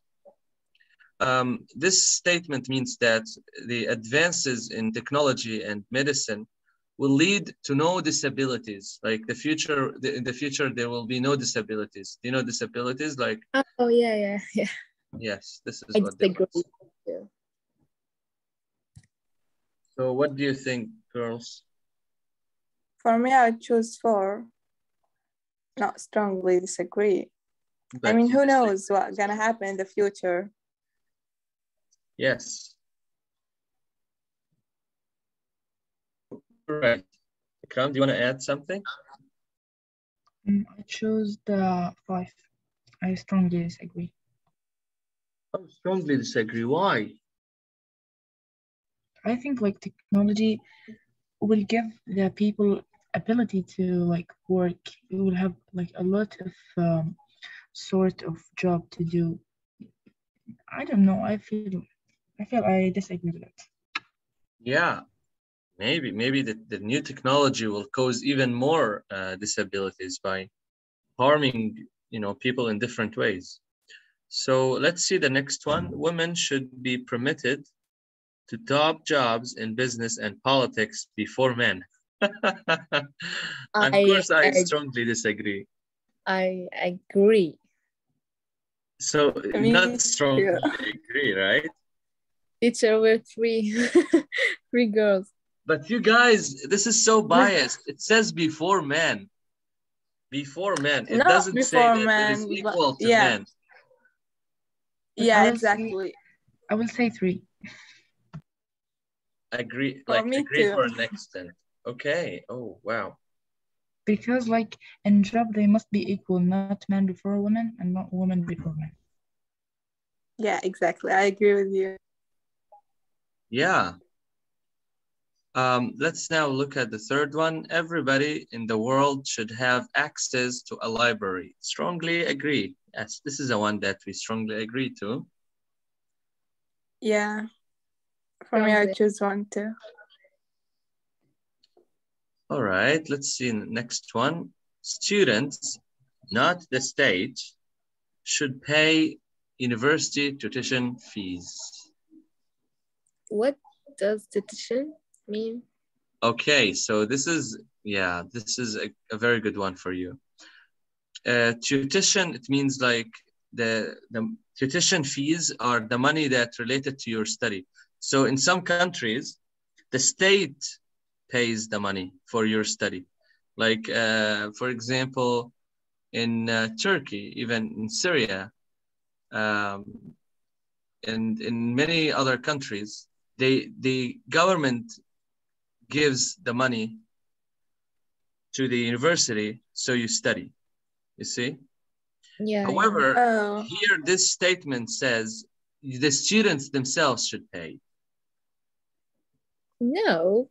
Speaker 1: Um, this statement means that the advances in technology and medicine will lead to no disabilities. Like the future, the, in the future, there will be no disabilities. Do you know disabilities? Like,
Speaker 2: Oh yeah, yeah, [laughs] yeah.
Speaker 1: yes, this is
Speaker 2: I
Speaker 1: what they
Speaker 2: disagree. Yeah.
Speaker 1: So what do you think, girls?
Speaker 7: For me, I choose four. Not strongly disagree. I mean, who knows what's gonna happen in the future?
Speaker 1: Yes. Right. Ikram, do you want to add something?
Speaker 3: Mm, I chose the five. I strongly disagree.
Speaker 1: I strongly disagree. Why?
Speaker 3: I think like technology will give the people ability to like work. You will have like a lot of um, sort of job to do. I don't know. I feel I feel I disagree with it.
Speaker 1: Yeah, maybe maybe the, the new technology will cause even more uh, disabilities by harming you know people in different ways. So let's see the next one. Women should be permitted to top jobs in business and politics before men. [laughs] of
Speaker 2: I-
Speaker 1: course, I
Speaker 2: I-
Speaker 1: strongly disagree.
Speaker 2: I agree.
Speaker 1: So
Speaker 7: Me
Speaker 1: not strongly
Speaker 7: too. [laughs]
Speaker 1: agree, right?
Speaker 2: Teacher, we're three, [laughs] three girls.
Speaker 1: But you guys, this is so biased. It says before men. Before men. It
Speaker 7: Not
Speaker 1: doesn't say
Speaker 7: before
Speaker 1: that it is
Speaker 7: men, but-
Speaker 1: equal to
Speaker 7: yeah.
Speaker 1: men.
Speaker 7: Yeah,
Speaker 3: Honestly-
Speaker 7: exactly.
Speaker 3: I will say three.
Speaker 1: Agree, like
Speaker 7: me
Speaker 1: agree
Speaker 7: too.
Speaker 1: for an extent. Okay. Oh wow.
Speaker 3: Because like in job they must be equal, not men before women and not women before men.
Speaker 7: Yeah, exactly. I agree with you.
Speaker 1: Yeah. Um, let's now look at the third one. Everybody in the world should have access to a library. Strongly agree. Yes, this is the one that we strongly agree to.
Speaker 7: Yeah. For me, I
Speaker 2: Strongly.
Speaker 7: choose one too.
Speaker 1: All right, let's see the next one. Students, not the state, should pay university tuition fees.
Speaker 2: What does tuition mean?
Speaker 1: Okay, so this is, yeah, this is a, a very good one for you. Uh, tuition, it means like the, the tuition fees are the money that related to your study. So in some countries, the state pays the money for your study. Like, uh, for example, in uh, Turkey, even in Syria, um, and in many other countries, they the government gives the money to the university so you study. You see?
Speaker 2: Yeah.
Speaker 1: However,
Speaker 7: Oh,
Speaker 1: here this statement says the students themselves should pay.
Speaker 2: No,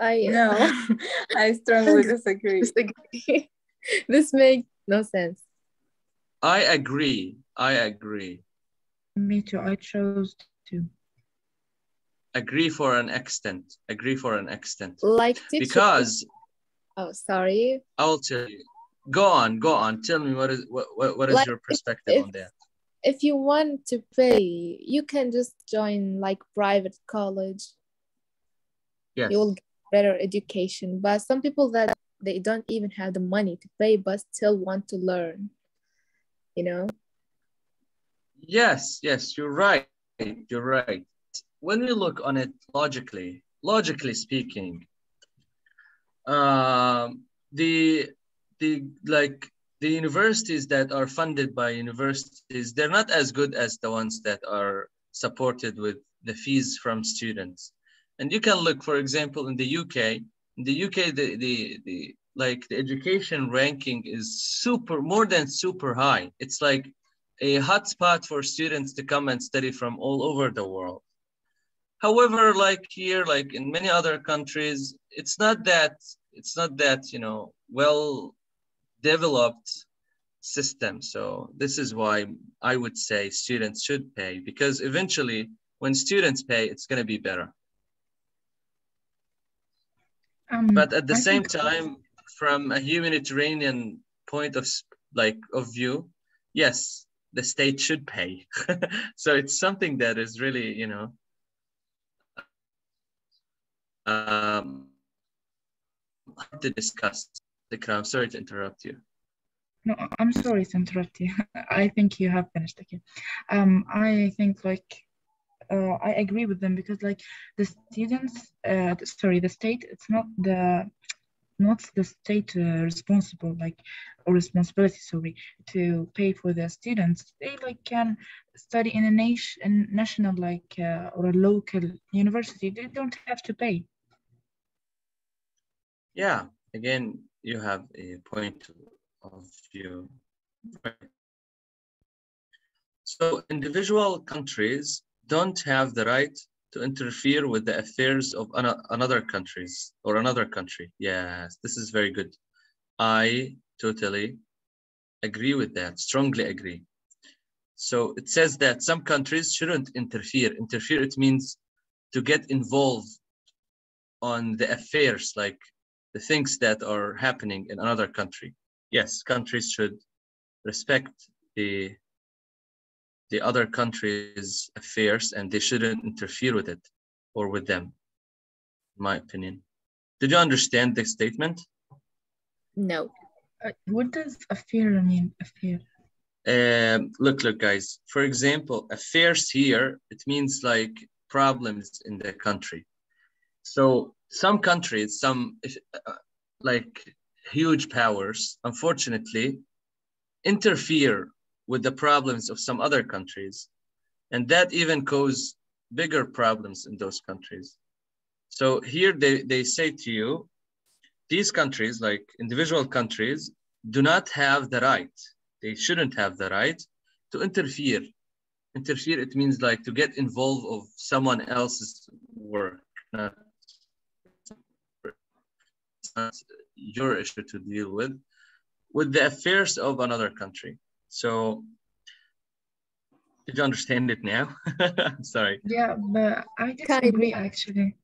Speaker 2: I
Speaker 7: no, uh, [laughs] I strongly [laughs] disagree.
Speaker 2: disagree. [laughs] this makes no sense.
Speaker 1: I agree. I agree.
Speaker 3: Me too. I chose to
Speaker 1: Agree for an extent. Agree for an extent.
Speaker 2: Like teacher.
Speaker 1: Because
Speaker 2: oh, sorry.
Speaker 1: I'll tell you. Go on, go on. Tell me what is what, what, what is
Speaker 2: Like,
Speaker 1: your
Speaker 2: if-
Speaker 1: perspective on that?
Speaker 2: If you want to pay, you can just join like private college.
Speaker 1: Yes.
Speaker 2: You will get better education. But some people that they don't even have the money to pay, but still want to learn. You know.
Speaker 1: Yes, yes, you're right. You're right. When we look on it logically, logically speaking, um, the the like the universities that are funded by universities, they're not as good as the ones that are supported with the fees from students. And you can look, for example, in the UK. In the UK, the the the, like the education ranking is super, more than super high. It's like a hotspot for students to come and study from all over the world. However, like here, like in many other countries, it's not that, it's not that, you know, well developed system. So this is why I would say students should pay because eventually when students pay, it's going to be better.
Speaker 3: Um,
Speaker 1: But at the
Speaker 3: I
Speaker 1: same time, from a humanitarian point of like of view, yes, the state should pay. [laughs] so it's something that is really, you know, um, hard to discuss. Ikram, sorry to interrupt you.
Speaker 3: No, I'm sorry to interrupt you. [laughs] I think you have finished. Okay. Um, I think like uh, I agree with them because like the students, uh, sorry, the state, it's not the not the state uh, responsible like or responsibility sorry to pay for the students they like can study in a nation national like uh, or a local university they don't have to pay
Speaker 1: Yeah, again, you have a point of view. Right. So individual countries don't have the right to interfere with the affairs of ano- another countries or another country. Yes, this is very good. I totally agree with that, strongly agree. So it says that some countries shouldn't interfere. Interfere, it means to get involved on the affairs, like the things that are happening in another country. Yes, countries should respect the the other country's affairs and they shouldn't interfere with it or with them, in my opinion. Did you understand the statement?
Speaker 2: No.
Speaker 3: uh, what does affair mean affair
Speaker 1: Um, look, look, guys. For example, affairs here, it means like problems in the country. So some countries, some uh, like huge powers, unfortunately, interfere with the problems of some other countries, and that even cause bigger problems in those countries. So here they, they say to you, these countries, like individual countries, do not have the right they shouldn't have the right to interfere. Interfere, it means like to get involved of someone else's work, not your issue to deal with, with the affairs of another country. So, did you understand it now? [laughs] I'm sorry.
Speaker 3: yeah but i
Speaker 2: Kind
Speaker 3: disagree actually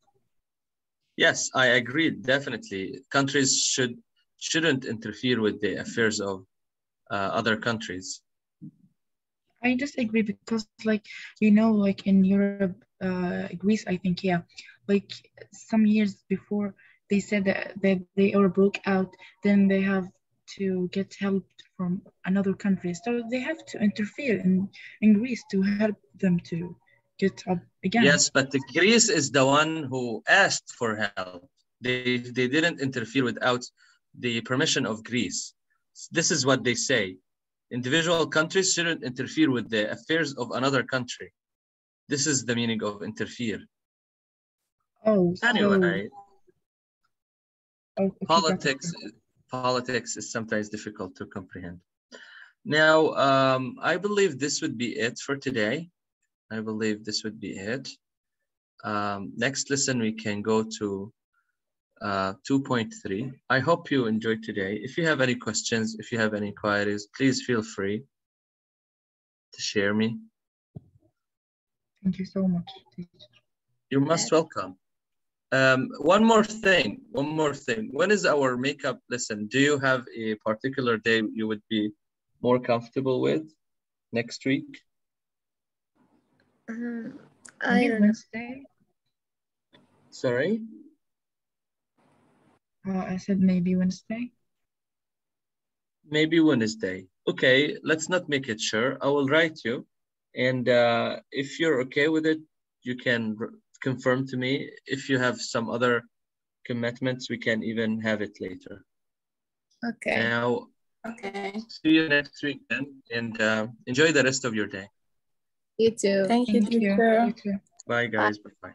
Speaker 1: Yes, I agree. Definitely, countries should shouldn't interfere with the affairs of uh, other countries.
Speaker 3: I disagree because, like, you know, like in Europe, uh, Greece, I think, yeah, like some years before, they said that, that they all broke out, then they have to get help from another country. So they have to interfere in, in Greece to help them to get up again.
Speaker 1: Yes, but the Greece is the one who asked for help. They they didn't interfere without the permission of Greece. This is what they say. Individual countries shouldn't interfere with the affairs of another country. This is the meaning of interfere.
Speaker 3: Oh, so,
Speaker 1: Anyway,
Speaker 3: oh, okay,
Speaker 1: politics politics is sometimes difficult to comprehend. Now, um, I believe this would be it for today. I believe this would be it. Um, next lesson, we can go to uh, 2.3. I hope you enjoyed today. If you have any questions, if you have any inquiries, please feel free to share me.
Speaker 3: Thank you so much.
Speaker 1: You're most welcome. Um, one more thing, one more thing. When is our makeup lesson? Do you have a particular day you would be more comfortable with next week?
Speaker 2: Um, I
Speaker 3: Maybe
Speaker 2: don't.
Speaker 3: Wednesday.
Speaker 1: Sorry?
Speaker 3: Uh, I said maybe Wednesday.
Speaker 1: Maybe Wednesday. Okay, let's not make it sure. I will write you. And uh, if you're okay with it, you can r- confirm to me. If you have some other commitments, we can even have it later.
Speaker 2: Okay.
Speaker 1: Now,
Speaker 7: Okay.
Speaker 1: see you next week then, and uh, enjoy the rest of your day.
Speaker 2: You too.
Speaker 7: Thank you,
Speaker 3: Thank you.
Speaker 7: teacher.
Speaker 3: You too.
Speaker 1: Bye, guys. Bye-bye.